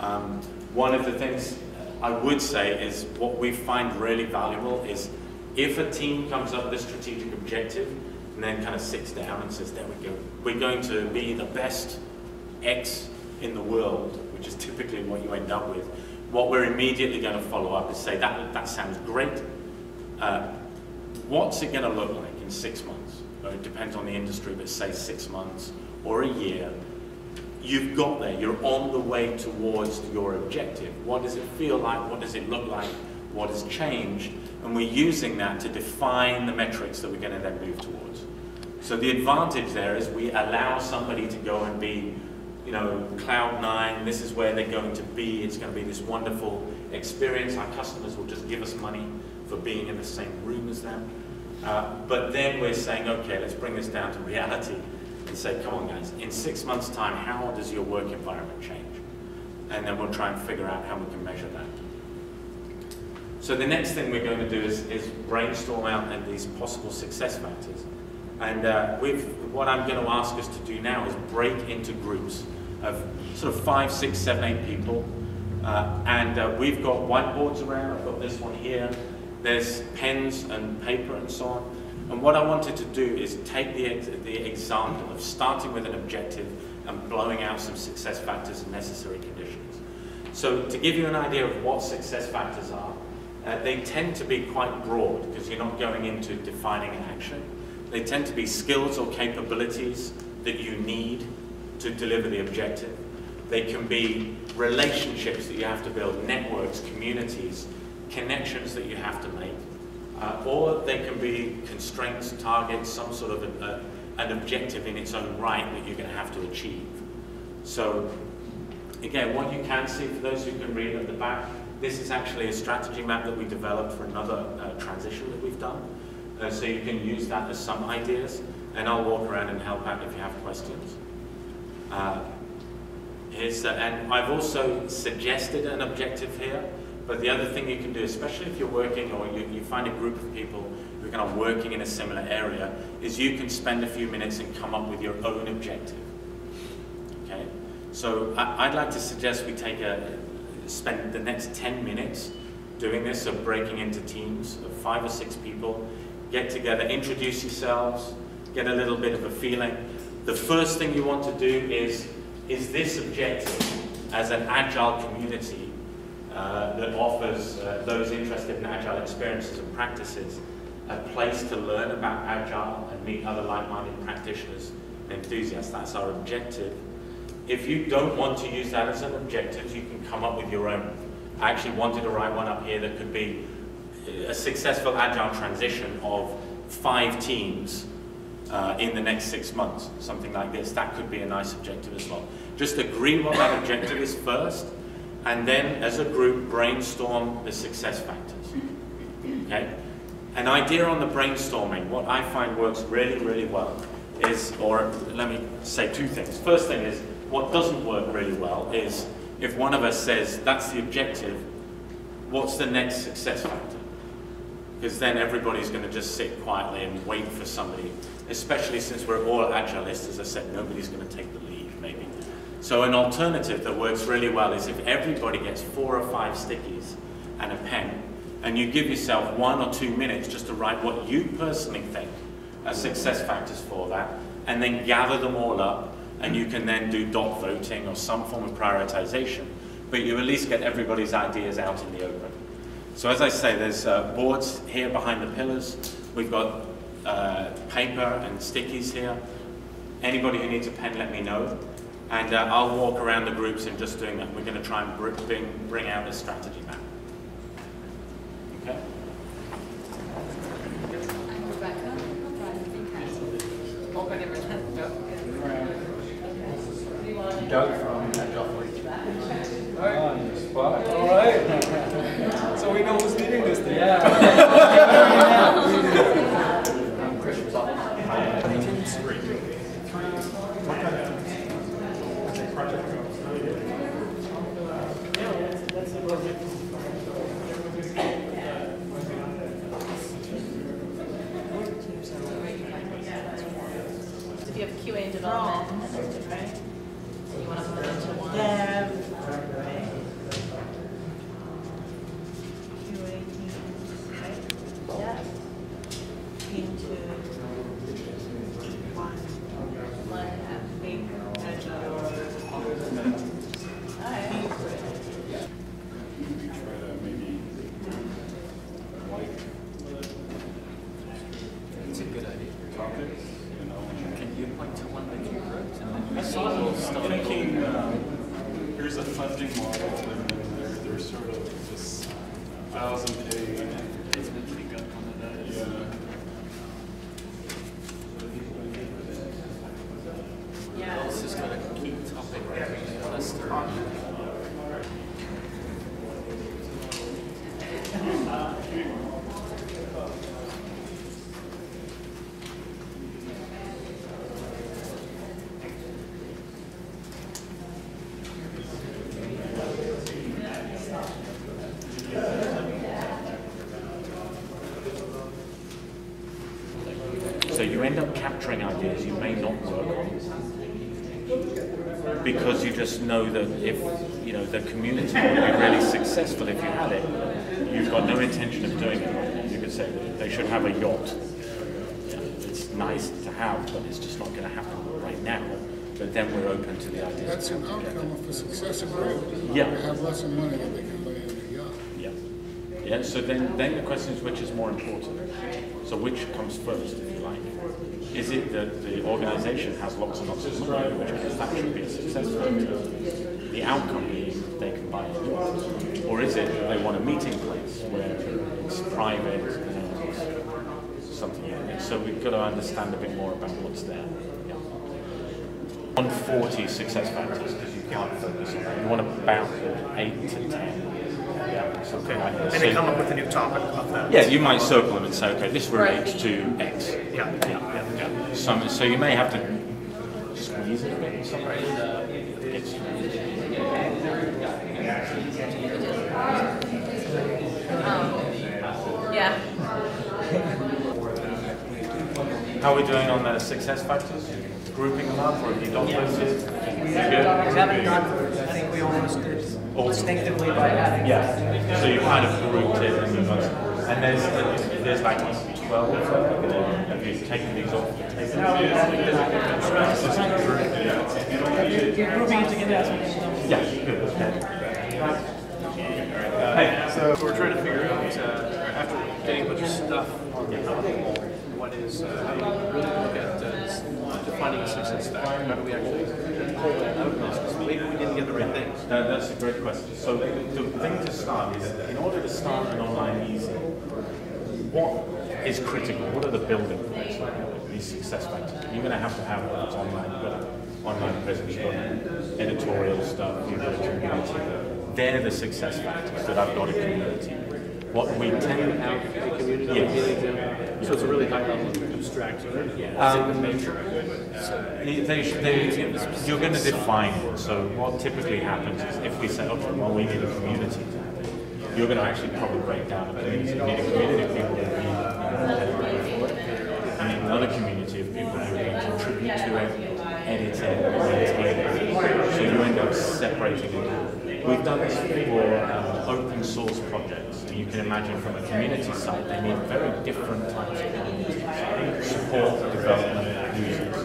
[SPEAKER 2] Um, one of the things I would say is what we find really valuable is if a team comes up with a strategic objective and then kind of sits down and says, there we go, we're going to be the best X in the world, which is typically what you end up with, what we're immediately going to follow up is say, that, that sounds great. Uh, what's it going to look like in six months? it depends on the industry, but say six months or a year. You've got there, you're on the way towards your objective. What does it feel like? What does it look like? What has changed? And we're using that to define the metrics that we're going to then move towards. So the advantage there is we allow somebody to go and be, you know, cloud nine, this is where they're going to be, it's going to be this wonderful experience. Our customers will just give us money for being in the same room as them. Uh, but then we're saying, okay, let's bring this down to reality and say, come on guys, in six months' time, how does your work environment change? And then we'll try and figure out how we can measure that. So the next thing we're going to do is, is brainstorm out these possible success factors. And uh, what I'm going to ask us to do now is break into groups of sort of five, six, seven, eight people. Uh, and uh, we've got whiteboards around. I've got this one here. There's pens and paper and so on. And what I wanted to do is take the, the example of starting with an objective and blowing out some success factors and necessary conditions. So to give you an idea of what success factors are, uh, they tend to be quite broad because you're not going into defining an action. They tend to be skills or capabilities that you need to deliver the objective. They can be relationships that you have to build, networks, communities, connections that you have to make, uh, or they can be constraints, targets, some sort of a, a, an objective in its own right that you're going to have to achieve. So again, what you can see for those who can read at the back, this is actually a strategy map that we developed for another uh, transition that we've done. Uh, so you can use that as some ideas, and I'll walk around and help out if you have questions. Uh, here's, uh, and I've also suggested an objective here. But the other thing you can do, especially if you're working or you, you find a group of people who are kind of working in a similar area, is you can spend a few minutes and come up with your own objective. Okay? So I, would like to suggest we take a, spend the next 10 minutes doing this, so breaking into teams of five or six people, get together, introduce yourselves, get a little bit of a feeling. The first thing you want to do is, is this objective as an agile community uh, that offers uh, those interested in agile experiences and practices a place to learn about agile and meet other like-minded practitioners and enthusiasts. That's our objective. If you don't want to use that as an objective, you can come up with your own. I actually wanted to write one up here that could be a successful agile transition of five teams uh, in the next six months, something like this. That could be a nice objective as well. Just agree what that objective is first, and then as a group brainstorm the success factors. Okay? An idea on the brainstorming, what I find works really, really well is, or let me say two things. First thing is, what doesn't work really well is if one of us says, that's the objective, what's the next success factor? Because then everybody's going to just sit quietly and wait for somebody, especially since we're all agilists, as I said, nobody's going to take the lead, maybe. So an alternative that works really well is if everybody gets four or five stickies and a pen, and you give yourself one or two minutes just to write what you personally think are success factors for that, and then gather them all up, and you can then do dot voting or some form of prioritization, but you at least get everybody's ideas out in the open. So as I say, there's uh, boards here behind the pillars. We've got uh, paper and stickies here. Anybody who needs a pen, let me know. And uh, I'll walk around the groups and just doing that. We're going to try and bring, bring out a strategy map. Okay?
[SPEAKER 3] Doug from
[SPEAKER 4] Duff oh, All right
[SPEAKER 3] yeah. (laughs)
[SPEAKER 2] capturing ideas you may not work on because you just know that if you know the community would be really successful if you had it. You've got no intention of doing it. You could say they should have a yacht. Yeah, it's nice to have, but it's just not going to happen right now. But then we're open to the idea.
[SPEAKER 5] That's an outcome of a group.
[SPEAKER 2] Yeah.
[SPEAKER 5] They have less money than they can lay in a yacht.
[SPEAKER 2] Yeah. Yeah, so then, then the question is which is more important? So which comes first, if you like? Is it that the organization has lots and lots of money, which case that should be a success factor? The outcome being they can buy yacht? Or is it that they want a meeting place where it's private and something like that? So we've got to understand a bit more about what's there. Yeah. 140 success factors because you can't focus on that. You want about 8 to 10. Yeah, something like that.
[SPEAKER 6] And
[SPEAKER 2] So-
[SPEAKER 6] they come up with a new topic of that.
[SPEAKER 2] yeah, you might circle them and say, okay, this relates to X.
[SPEAKER 6] Yeah.
[SPEAKER 2] Yeah, yeah, yeah. Some, so you may have to squeeze it a bit in some way. It's,
[SPEAKER 7] Yeah.
[SPEAKER 2] how are we doing on the success factors? Grouping them up or have you documented? You
[SPEAKER 6] We haven't gone through it. I think we almost did instinctively by adding.
[SPEAKER 2] Yeah, so you kind of grouped it and you've got, and there's, there's like 12 or something, or have you taken these off the table?
[SPEAKER 8] You're grouping it together.
[SPEAKER 2] Yeah, good, okay.
[SPEAKER 6] So we're trying to figure out, uh, after getting a bunch of stuff on the table, what is, uh, how do we really look at uh, defining a success factor? How do we actually pull that out of this? Maybe we didn't get the right things.
[SPEAKER 2] Uh, that's a great question. So the, the thing to start is, in order to start an online easy, what is critical? What are the building blocks? These success factors. You're going to have to have online, online presence, editorial stuff, you've got a community. They're the success factors that I've got a community. What we tend
[SPEAKER 6] The community,
[SPEAKER 2] Yes.
[SPEAKER 6] So it's a really high level of-
[SPEAKER 2] Um, They, they, they, you're going to define it. So what typically happens is if we say, okay, well, we need a community, you're going to actually probably break down a community. You need a community of people that need another community of people who can contribute to it, edit it, maintain it. So you end up separating it. We've done this for um, open source projects. You can imagine from a community side, they need very different types of communities. Support, development, users.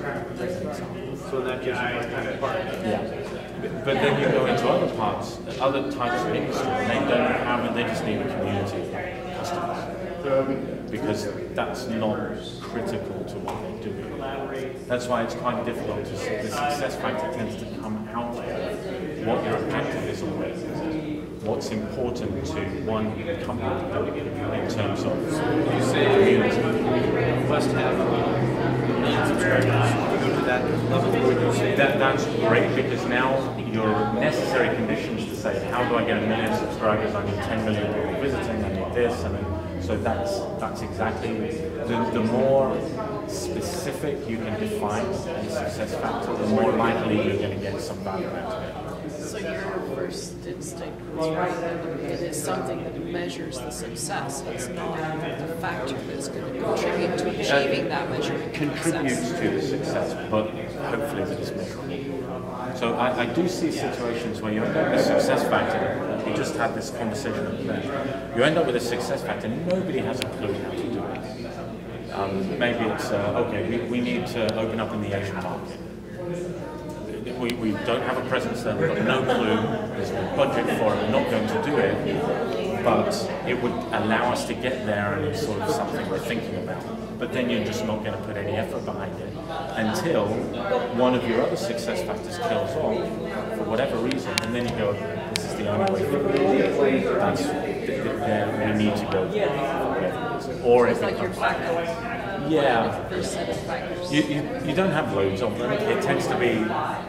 [SPEAKER 6] So that case, you break that apart.
[SPEAKER 2] Yeah. But then you go into other parts, other types of industry, and they don't have it, they just need a community of customers. Because that's not critical to what they do. That's why it's quite difficult to, see. the success factor tends to come out of what your objective is always. What's important to one company in terms of
[SPEAKER 6] You say must have uh, million subscribers. Go to that you
[SPEAKER 2] That, that's great because now your necessary conditions to say, how do I get a million subscribers? I need 10 million people visiting, I need this, and then, so that's that's exactly the, the more specific you can define a success factor, the more likely you're going to get some value out of it.
[SPEAKER 9] Your first instinct was right, it is something that measures the success, it's not the factor that's going to contribute to achieving that measurement
[SPEAKER 2] contributes to the success, but hopefully that is measurable. So I, I do see situations where you end up with a success factor. We just had this conversation up there. You end up with a success factor. Nobody has a clue how to do it. Um, maybe it's uh, okay. We, we need to open up in the Asian market. We, we don't have a presence there. We've got no clue. There's no budget for it. We're not going to do it. But it would allow us to get there, and it's sort of something we're thinking about. But then you're just not going to put any effort behind it until one of your other success factors kills off for whatever reason, and then you go, "This is the only way forward." That's th- th- there we need to go. for whatever reason. Or
[SPEAKER 9] It's
[SPEAKER 2] if
[SPEAKER 9] like
[SPEAKER 2] it
[SPEAKER 9] your
[SPEAKER 2] comes-
[SPEAKER 9] factor.
[SPEAKER 2] Yeah. You, you, you don't have loads of them. It tends to be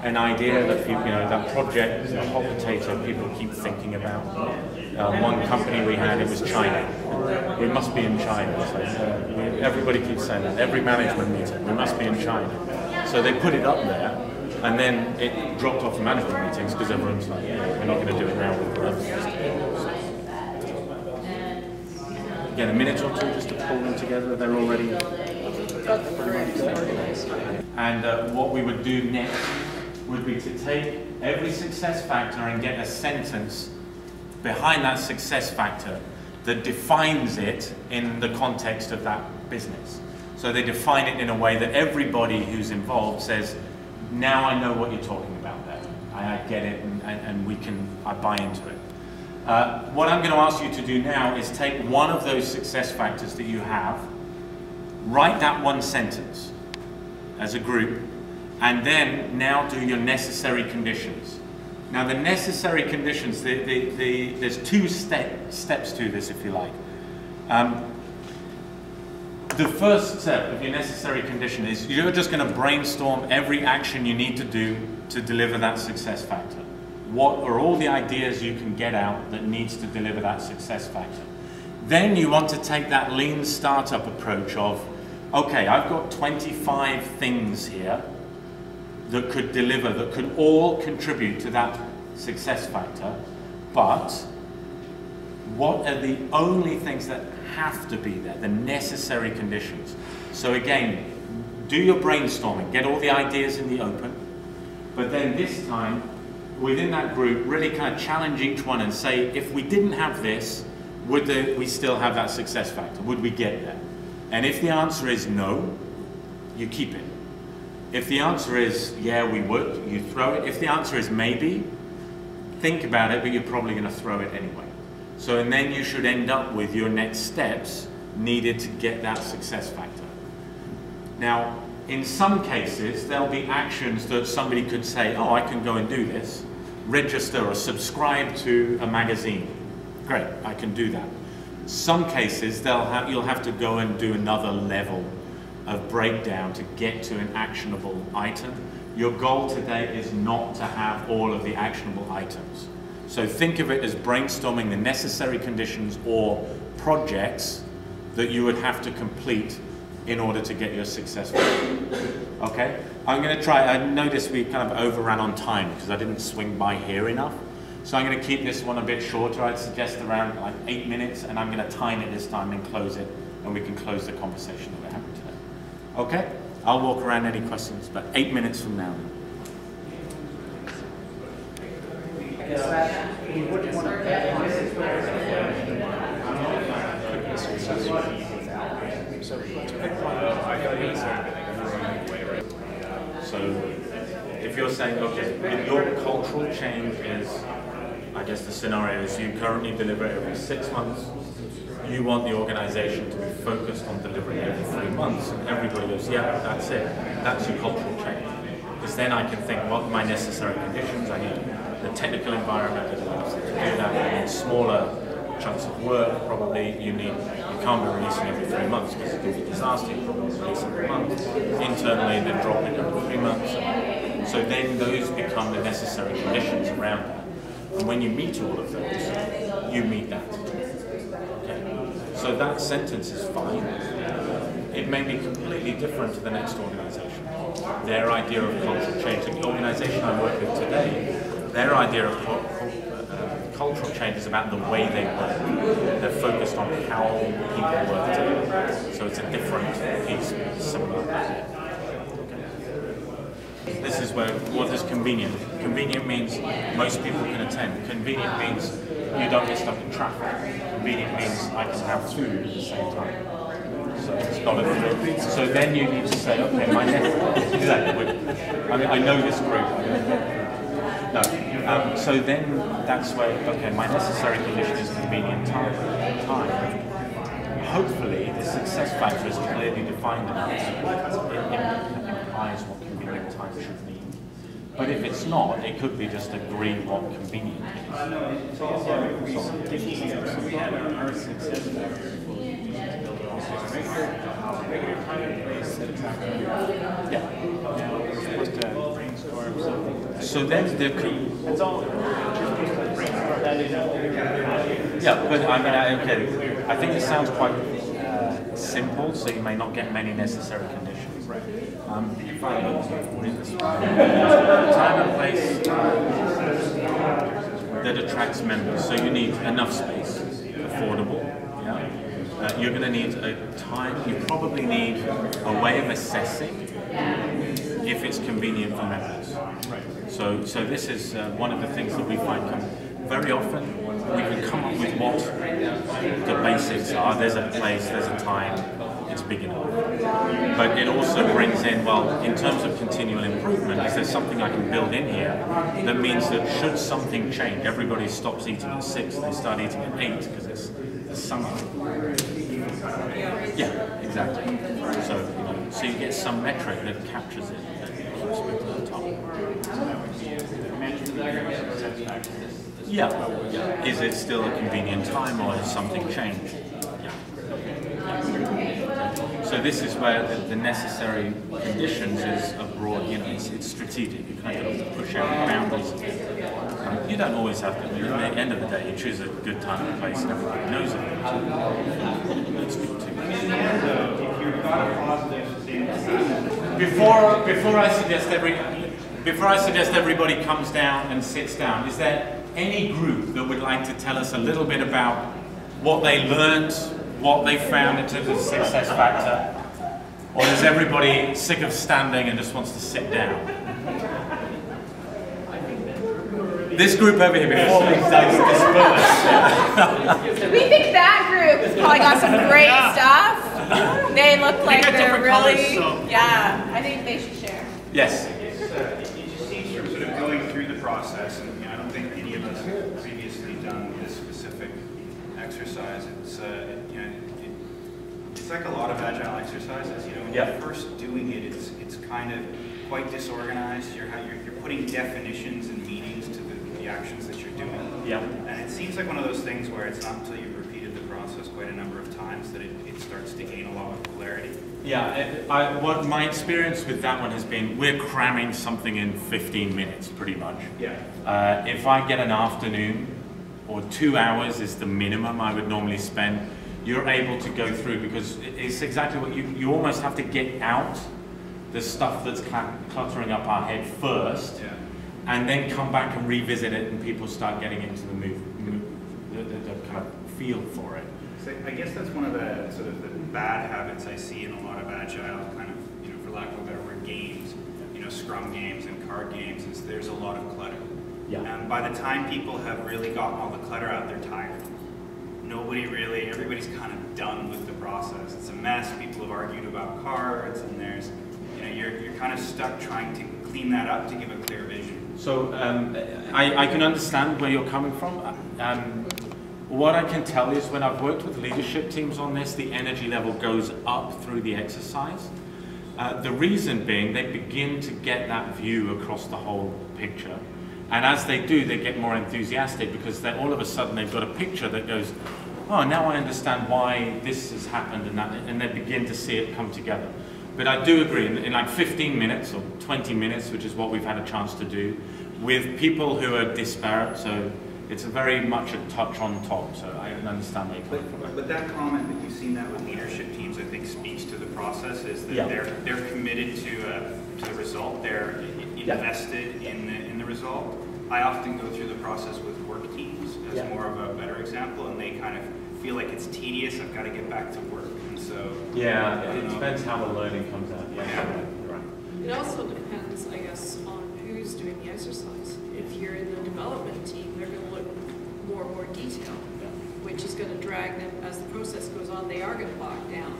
[SPEAKER 2] an idea that people, you know, that project, a hot potato, people keep thinking about. Um, one company we had, it was China. We must be in China. So, uh, everybody keeps saying that. Every management meeting, we must be in China. So they put it up there, and then it dropped off the management meetings because everyone's like, yeah, we're not going to do it now. Again, a minute or two just to pull them together. They're already and uh, what we would do next would be to take every success factor and get a sentence behind that success factor that defines it in the context of that business. So they define it in a way that everybody who's involved says, now I know what you're talking about there. I, I get it and, and, and we can, I buy into it. Uh, what I'm going to ask you to do now is take one of those success factors that you have, write that one sentence as a group, and then now do your necessary conditions. Now, the necessary conditions, the, the, the, there's two step, steps to this, if you like. Um, the first step of your necessary condition is you're just going to brainstorm every action you need to do to deliver that success factor. What are all the ideas you can get out that needs to deliver that success factor? Then you want to take that lean startup approach of, okay, I've got 25 things here that could deliver, that could all contribute to that success factor, but what are the only things that have to be there, the necessary conditions? So again, do your brainstorming, get all the ideas in the open, but then this time, within that group, really kind of challenge each one and say, if we didn't have this, would we still have that success factor? Would we get there? And if the answer is no, you keep it. If the answer is yeah, we would, you throw it. If the answer is maybe, think about it, but you're probably going to throw it anyway. So, and then you should end up with your next steps needed to get that success factor. Now, in some cases, there'll be actions that somebody could say, oh, I can go and do this. Register or subscribe to a magazine. Great, I can do that. Some cases, they'll you'll have to go and do another level of breakdown to get to an actionable item. Your goal today is not to have all of the actionable items. So think of it as brainstorming the necessary conditions or projects that you would have to complete in order to get your success. Okay? I'm going to try, I noticed we kind of overran on time because I didn't swing by here enough. So I'm going to keep this one a bit shorter. I'd suggest around like eight minutes and I'm going to time it this time and close it and we can close the conversation that we're having today. Okay? I'll walk around any questions, but eight minutes from now
[SPEAKER 6] to pick one, I got
[SPEAKER 2] So if you're saying, okay, your cultural change is, I guess the scenario is you currently deliver every six months, you want the organization to be focused on delivering every three months, and everybody goes, yeah, that's it. That's your cultural change. Because then I can think, what are my necessary conditions? I need the technical environment that allows them to do that, and in smaller chunks of work, probably you need, you can't be releasing every three months because it can be disaster, you probably release every month. Internally, then drop it every three months. So then those become the necessary conditions around that. And when you meet all of those, you meet that. Okay. So that sentence is fine. It may be completely different to the next organization. Their idea of cultural change, the organization I work with today, their idea of uh, cultural change is about the way they work. They're focused on how people work together. So it's a different piece, of similar. This is where, what is convenient? Convenient means most people can attend. Convenient means you don't get stuck in traffic. Convenient means I can have food at the same time. So it's not a So then you need to say, okay, my next, (laughs) exactly. I mean, I know this group. No. Um, so then that's where, okay, my necessary condition is convenient time. time. Hopefully, the success factor is clearly defined enough. It, implies what time should mean. But if it's not, it could be just agree what convenient is. So then there could.
[SPEAKER 6] That's all.
[SPEAKER 2] Yeah, but I mean, I, okay, I think it sounds quite uh, simple, so you may not get many necessary conditions. Right. Um, if I read this time and place that attracts members, so you need enough space, affordable. Yeah. Uh, you're going to need a time. You probably need a way of assessing if it's convenient for members. So, so this is uh, one of the things that we find come very often. We can come up with what the basics are. There's a place, there's a time, big enough. But it also brings in, well, in terms of continual improvement, is there something I can build in here that means that should something change, everybody stops eating at six, they start eating at eight because it's the summer. Yeah, exactly. So, you know, so you get some metric that captures it, that keeps people on top. Yeah, yeah. Is it still a convenient time or has something changed? So this is where the, the necessary conditions is a broad, you know, it's, it's strategic. You kind of have to push out the boundaries. Um, you don't always have to. At the end of the day, you choose a good time and place and everybody knows it. Good too. Before, before I suggest every, before I suggest everybody comes down and sits down, is there any group that would like to tell us a little bit about what they learned, what they found in terms of success factor? Or is everybody sick of standing and just wants to sit down? This group over here, before we disperse. (laughs)
[SPEAKER 7] We think that group has probably got some great stuff. They look like
[SPEAKER 2] got
[SPEAKER 7] they're really,
[SPEAKER 2] colours, so-
[SPEAKER 7] yeah, I think they should share.
[SPEAKER 2] Yes.
[SPEAKER 10] It's, uh, it it just seems from sort of going through the process, and you know, I don't think any of us have previously done this specific exercise. It's, uh, you know, it, it's like a lot of agile exercises. You know, when
[SPEAKER 2] Yeah.
[SPEAKER 10] you're first doing it, it's it's kind of quite disorganized. You're you're, you're putting definitions and meanings to the, the actions that you're doing.
[SPEAKER 2] Yeah.
[SPEAKER 10] And it seems like one of those things where it's not until you've repeated the process quite a number of times that it, it starts to gain a lot of clarity.
[SPEAKER 2] Yeah, it- I, what my experience with that one has been, we're cramming something in 15 minutes, pretty much.
[SPEAKER 10] Yeah.
[SPEAKER 2] Uh, if I get an afternoon, or two hours is the minimum I would normally spend, you're able to go through because it's exactly what you, you almost have to get out the stuff that's cl- cluttering up our head first,
[SPEAKER 10] Yeah.
[SPEAKER 2] and then come back and revisit it, and people start getting into the move, move the, the, the kind of feel for it.
[SPEAKER 10] So I guess that's one of the sort of the bad habits I see in a lot of agile kind of, you know, for lack of a better word, games, you know, scrum games and card games, is there's a lot of clutter.
[SPEAKER 2] Yeah.
[SPEAKER 10] And by the time people have really gotten all the clutter out, they're tired. Nobody really, everybody's kind of done with the process. It's a mess. People have argued about cards, and there's, you know, you're, you're kind of stuck trying to clean that up to give a clear vision.
[SPEAKER 2] So um, I, I can understand where you're coming from. Um, what I can tell you is when I've worked with leadership teams on this, the energy level goes up through the exercise. Uh, the reason being they begin to get that view across the whole picture. And as they do, they get more enthusiastic because all of a sudden they've got a picture that goes, oh, now I understand why this has happened and that, and they begin to see it come together. But I do agree, in, in like 15 minutes or 20 minutes, which is what we've had a chance to do, with people who are disparate, so it's a very much a touch on top, so I understand where you're coming.
[SPEAKER 10] But, but that comment that you've seen that with leadership teams, I think speaks to the process is that
[SPEAKER 2] Yeah.
[SPEAKER 10] they're, they're committed to, uh, to the result. They're i-
[SPEAKER 2] Yeah.
[SPEAKER 10] invested in the, in result. I often go through the process with work teams as
[SPEAKER 2] Yeah.
[SPEAKER 10] more of a better example, and they kind of feel like it's tedious, I've got to get back to work. And so,
[SPEAKER 2] Yeah, it
[SPEAKER 10] know.
[SPEAKER 2] depends how the learning comes out. Yeah,
[SPEAKER 10] Yeah.
[SPEAKER 2] right.
[SPEAKER 9] It also depends, I guess, on who's doing the exercise. If you're in the development team, they're gonna look more and more detail, which is gonna drag them, as the process goes on, they are gonna bog down.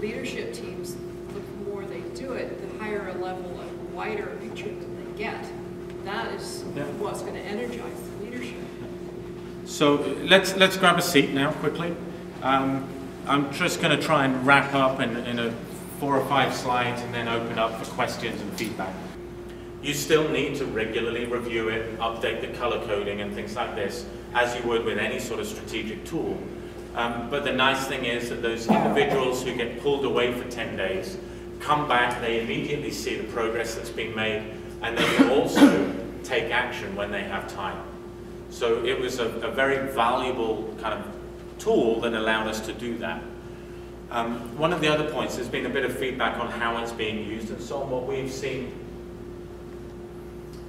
[SPEAKER 9] Leadership teams, the more they do it, the higher a level of wider picture that they get. That is
[SPEAKER 2] Yeah.
[SPEAKER 9] what's gonna energize the leadership.
[SPEAKER 2] So let's, let's grab a seat now quickly. Um, I'm just going to try and wrap up in, in a four or five slides and then open up for questions and feedback. You still need to regularly review it, update the color coding and things like this, as you would with any sort of strategic tool. Um, but the nice thing is that those individuals who get pulled away for 10 days come back, they immediately see the progress that's been made, and they can also take action when they have time. So it was a, a very valuable kind of tool that allowed us to do that. Um, one of the other points, there's been a bit of feedback on how it's being used and so on. What we've seen,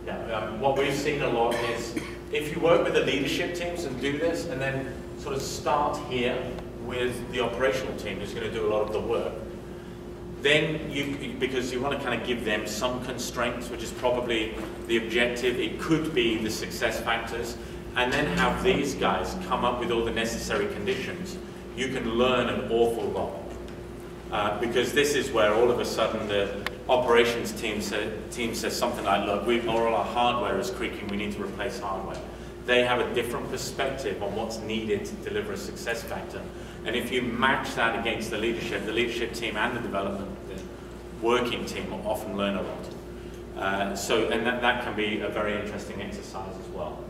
[SPEAKER 2] yeah, um, what we've seen a lot is if you work with the leadership teams and do this, and then sort of start here with the operational team who's going to do a lot of the work, then you, because you want to kind of give them some constraints, which is probably the objective, it could be the success factors, and then have these guys come up with all the necessary conditions, you can learn an awful lot. Uh, because this is where all of a sudden the operations team, say, team says something like, look, we've, all our hardware is creaking, we need to replace hardware. They have a different perspective on what's needed to deliver a success factor. And if you match that against the leadership, the leadership team and the development, the working team will often learn a lot. Uh, so, and that, that can be a very interesting exercise as well.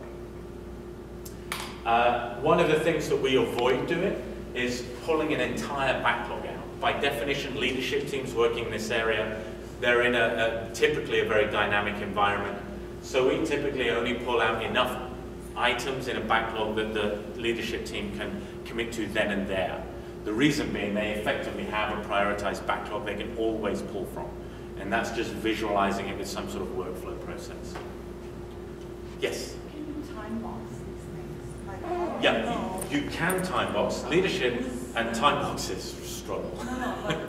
[SPEAKER 2] Uh, one of the things that we avoid doing is pulling an entire backlog out. By definition, leadership teams working in this area, they're in a, a typically a very dynamic environment. So we typically only pull out enough items in a backlog that the leadership team can commit to then and there. The reason being they effectively have a prioritized backlog they can always pull from. And that's just visualizing it with some sort of workflow process. Yes?
[SPEAKER 8] Can you time box these things? Like, how
[SPEAKER 2] Yeah,
[SPEAKER 8] you
[SPEAKER 2] you, you can time box. Oh, Leadership and time boxes struggle.
[SPEAKER 8] No, no, (laughs) but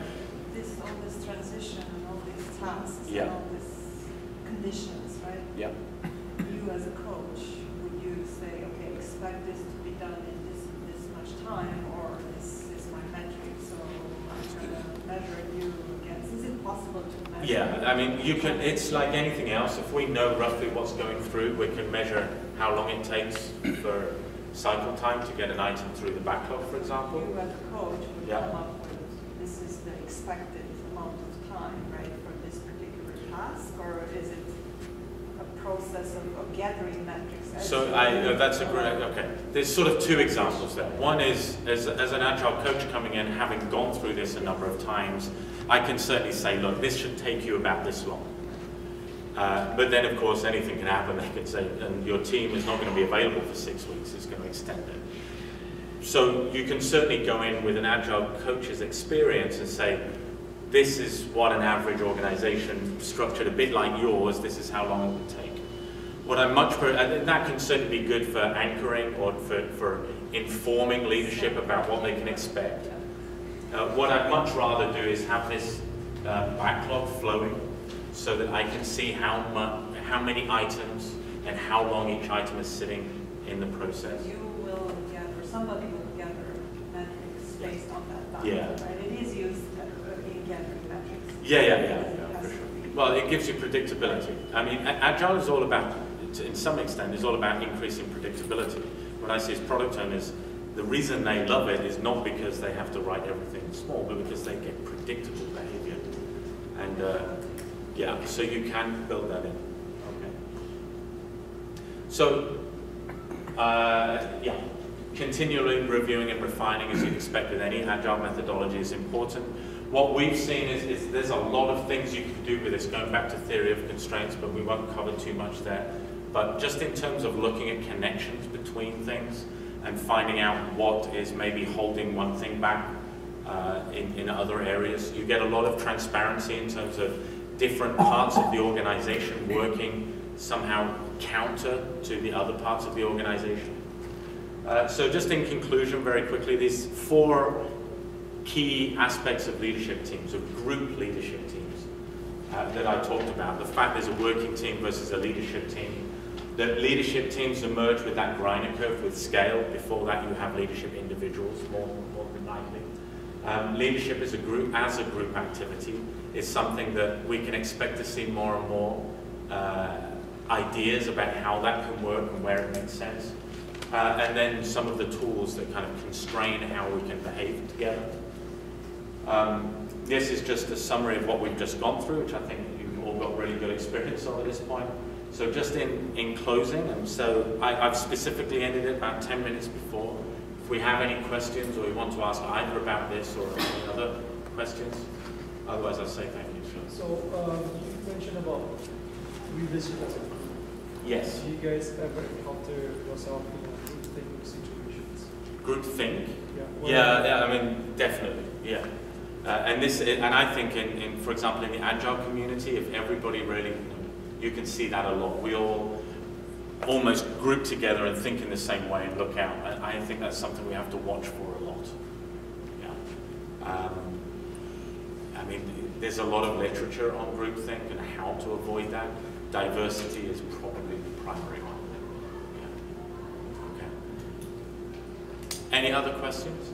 [SPEAKER 8] this, all this transition and all these tasks
[SPEAKER 2] Yeah.
[SPEAKER 8] and all these conditions, right?
[SPEAKER 2] Yeah.
[SPEAKER 8] You as a coach, would you say, okay, expect this to be done in this, this much time, or this is my metric, so I'm gonna measure you against, is it possible to measure?
[SPEAKER 2] Yeah, I mean, you can, it's like anything else. If we know roughly what's going through, we can measure how long it takes for cycle time to get an item through the backlog, for example.
[SPEAKER 8] You as a coach would
[SPEAKER 2] Yeah.
[SPEAKER 8] come up with, this is the expected amount of time, right, for this particular task, or is it process of, of gathering metrics?
[SPEAKER 2] So I, uh, that's a great, okay. There's sort of two examples there. One is, as, as an agile coach coming in, having gone through this a number of times, I can certainly say, look, this should take you about this long. Uh, but then, of course, anything can happen. They could say, and your team is not going to be available for six weeks, it's going to extend it. So you can certainly go in with an agile coach's experience and say, this is what an average organization structured a bit like yours, this is how long it would take. What I much and that can certainly be good for anchoring or for, for informing leadership about what they can expect. Uh, what I'd much rather do is have this uh, backlog flowing so that I can see how, mu- how many items and how long each item is sitting in the process.
[SPEAKER 8] You will gather, somebody will gather metrics based on that backlog,
[SPEAKER 2] Yeah.
[SPEAKER 8] right? It is used uh, in gathering metrics.
[SPEAKER 2] Yeah, yeah, yeah, yeah, for sure. Well, it gives you predictability. I mean, agile is all about, to- in some extent, is all about increasing predictability. What I see as product owners, the reason they love it is not because they have to write everything small, but because they get predictable behavior. And uh, yeah, so you can build that in. Okay. So, uh, yeah, continually reviewing and refining as you'd expect with any agile methodology is important. What we've seen is, is there's a lot of things you can do with this, going back to theory of constraints, but we won't cover too much there. But just in terms of looking at connections between things and finding out what is maybe holding one thing back uh, in, in other areas, you get a lot of transparency in terms of different parts of the organization working somehow counter to the other parts of the organization. Uh, so just in conclusion, very quickly, these four key aspects of leadership teams, of group leadership teams, uh, that I talked about. The fact there's a working team versus a leadership team. That leadership teams emerge with that Greiner curve with scale. Before that, you have leadership individuals more, more than likely. Um, leadership as a group, as a group activity, is something that we can expect to see more and more uh, ideas about how that can work and where it makes sense. Uh, and then some of the tools that kind of constrain how we can behave together. Um, this is just a summary of what we've just gone through, which I think you've all got really good experience of at this point. So just in, in closing, and so I, I've specifically ended it about 10 minutes before. If we have any questions or you want to ask either about this or any other questions, otherwise I'll say thank you.
[SPEAKER 11] So um, you mentioned about revisiting.
[SPEAKER 2] Yes.
[SPEAKER 11] Do you guys ever encounter yourself in a group think situations?
[SPEAKER 2] Group think?
[SPEAKER 11] Yeah.
[SPEAKER 2] Yeah, yeah, I mean, definitely, yeah. Uh, and this, and I think in, in, for example, in the agile community, if everybody really, you can see that a lot. We all almost group together and think in the same way and look out. And I think that's something we have to watch for a lot. Yeah. Um, I mean, there's a lot of literature on groupthink and how to avoid that. Diversity is probably the primary one. Yeah. Okay. Any other questions?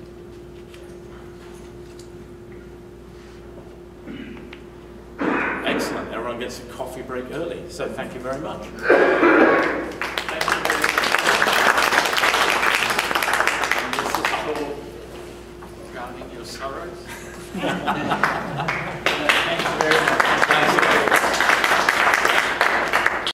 [SPEAKER 2] Excellent. Everyone gets a coffee break early, so thank you very much. (laughs)
[SPEAKER 1] Your sorrows. (laughs) Thank you very much.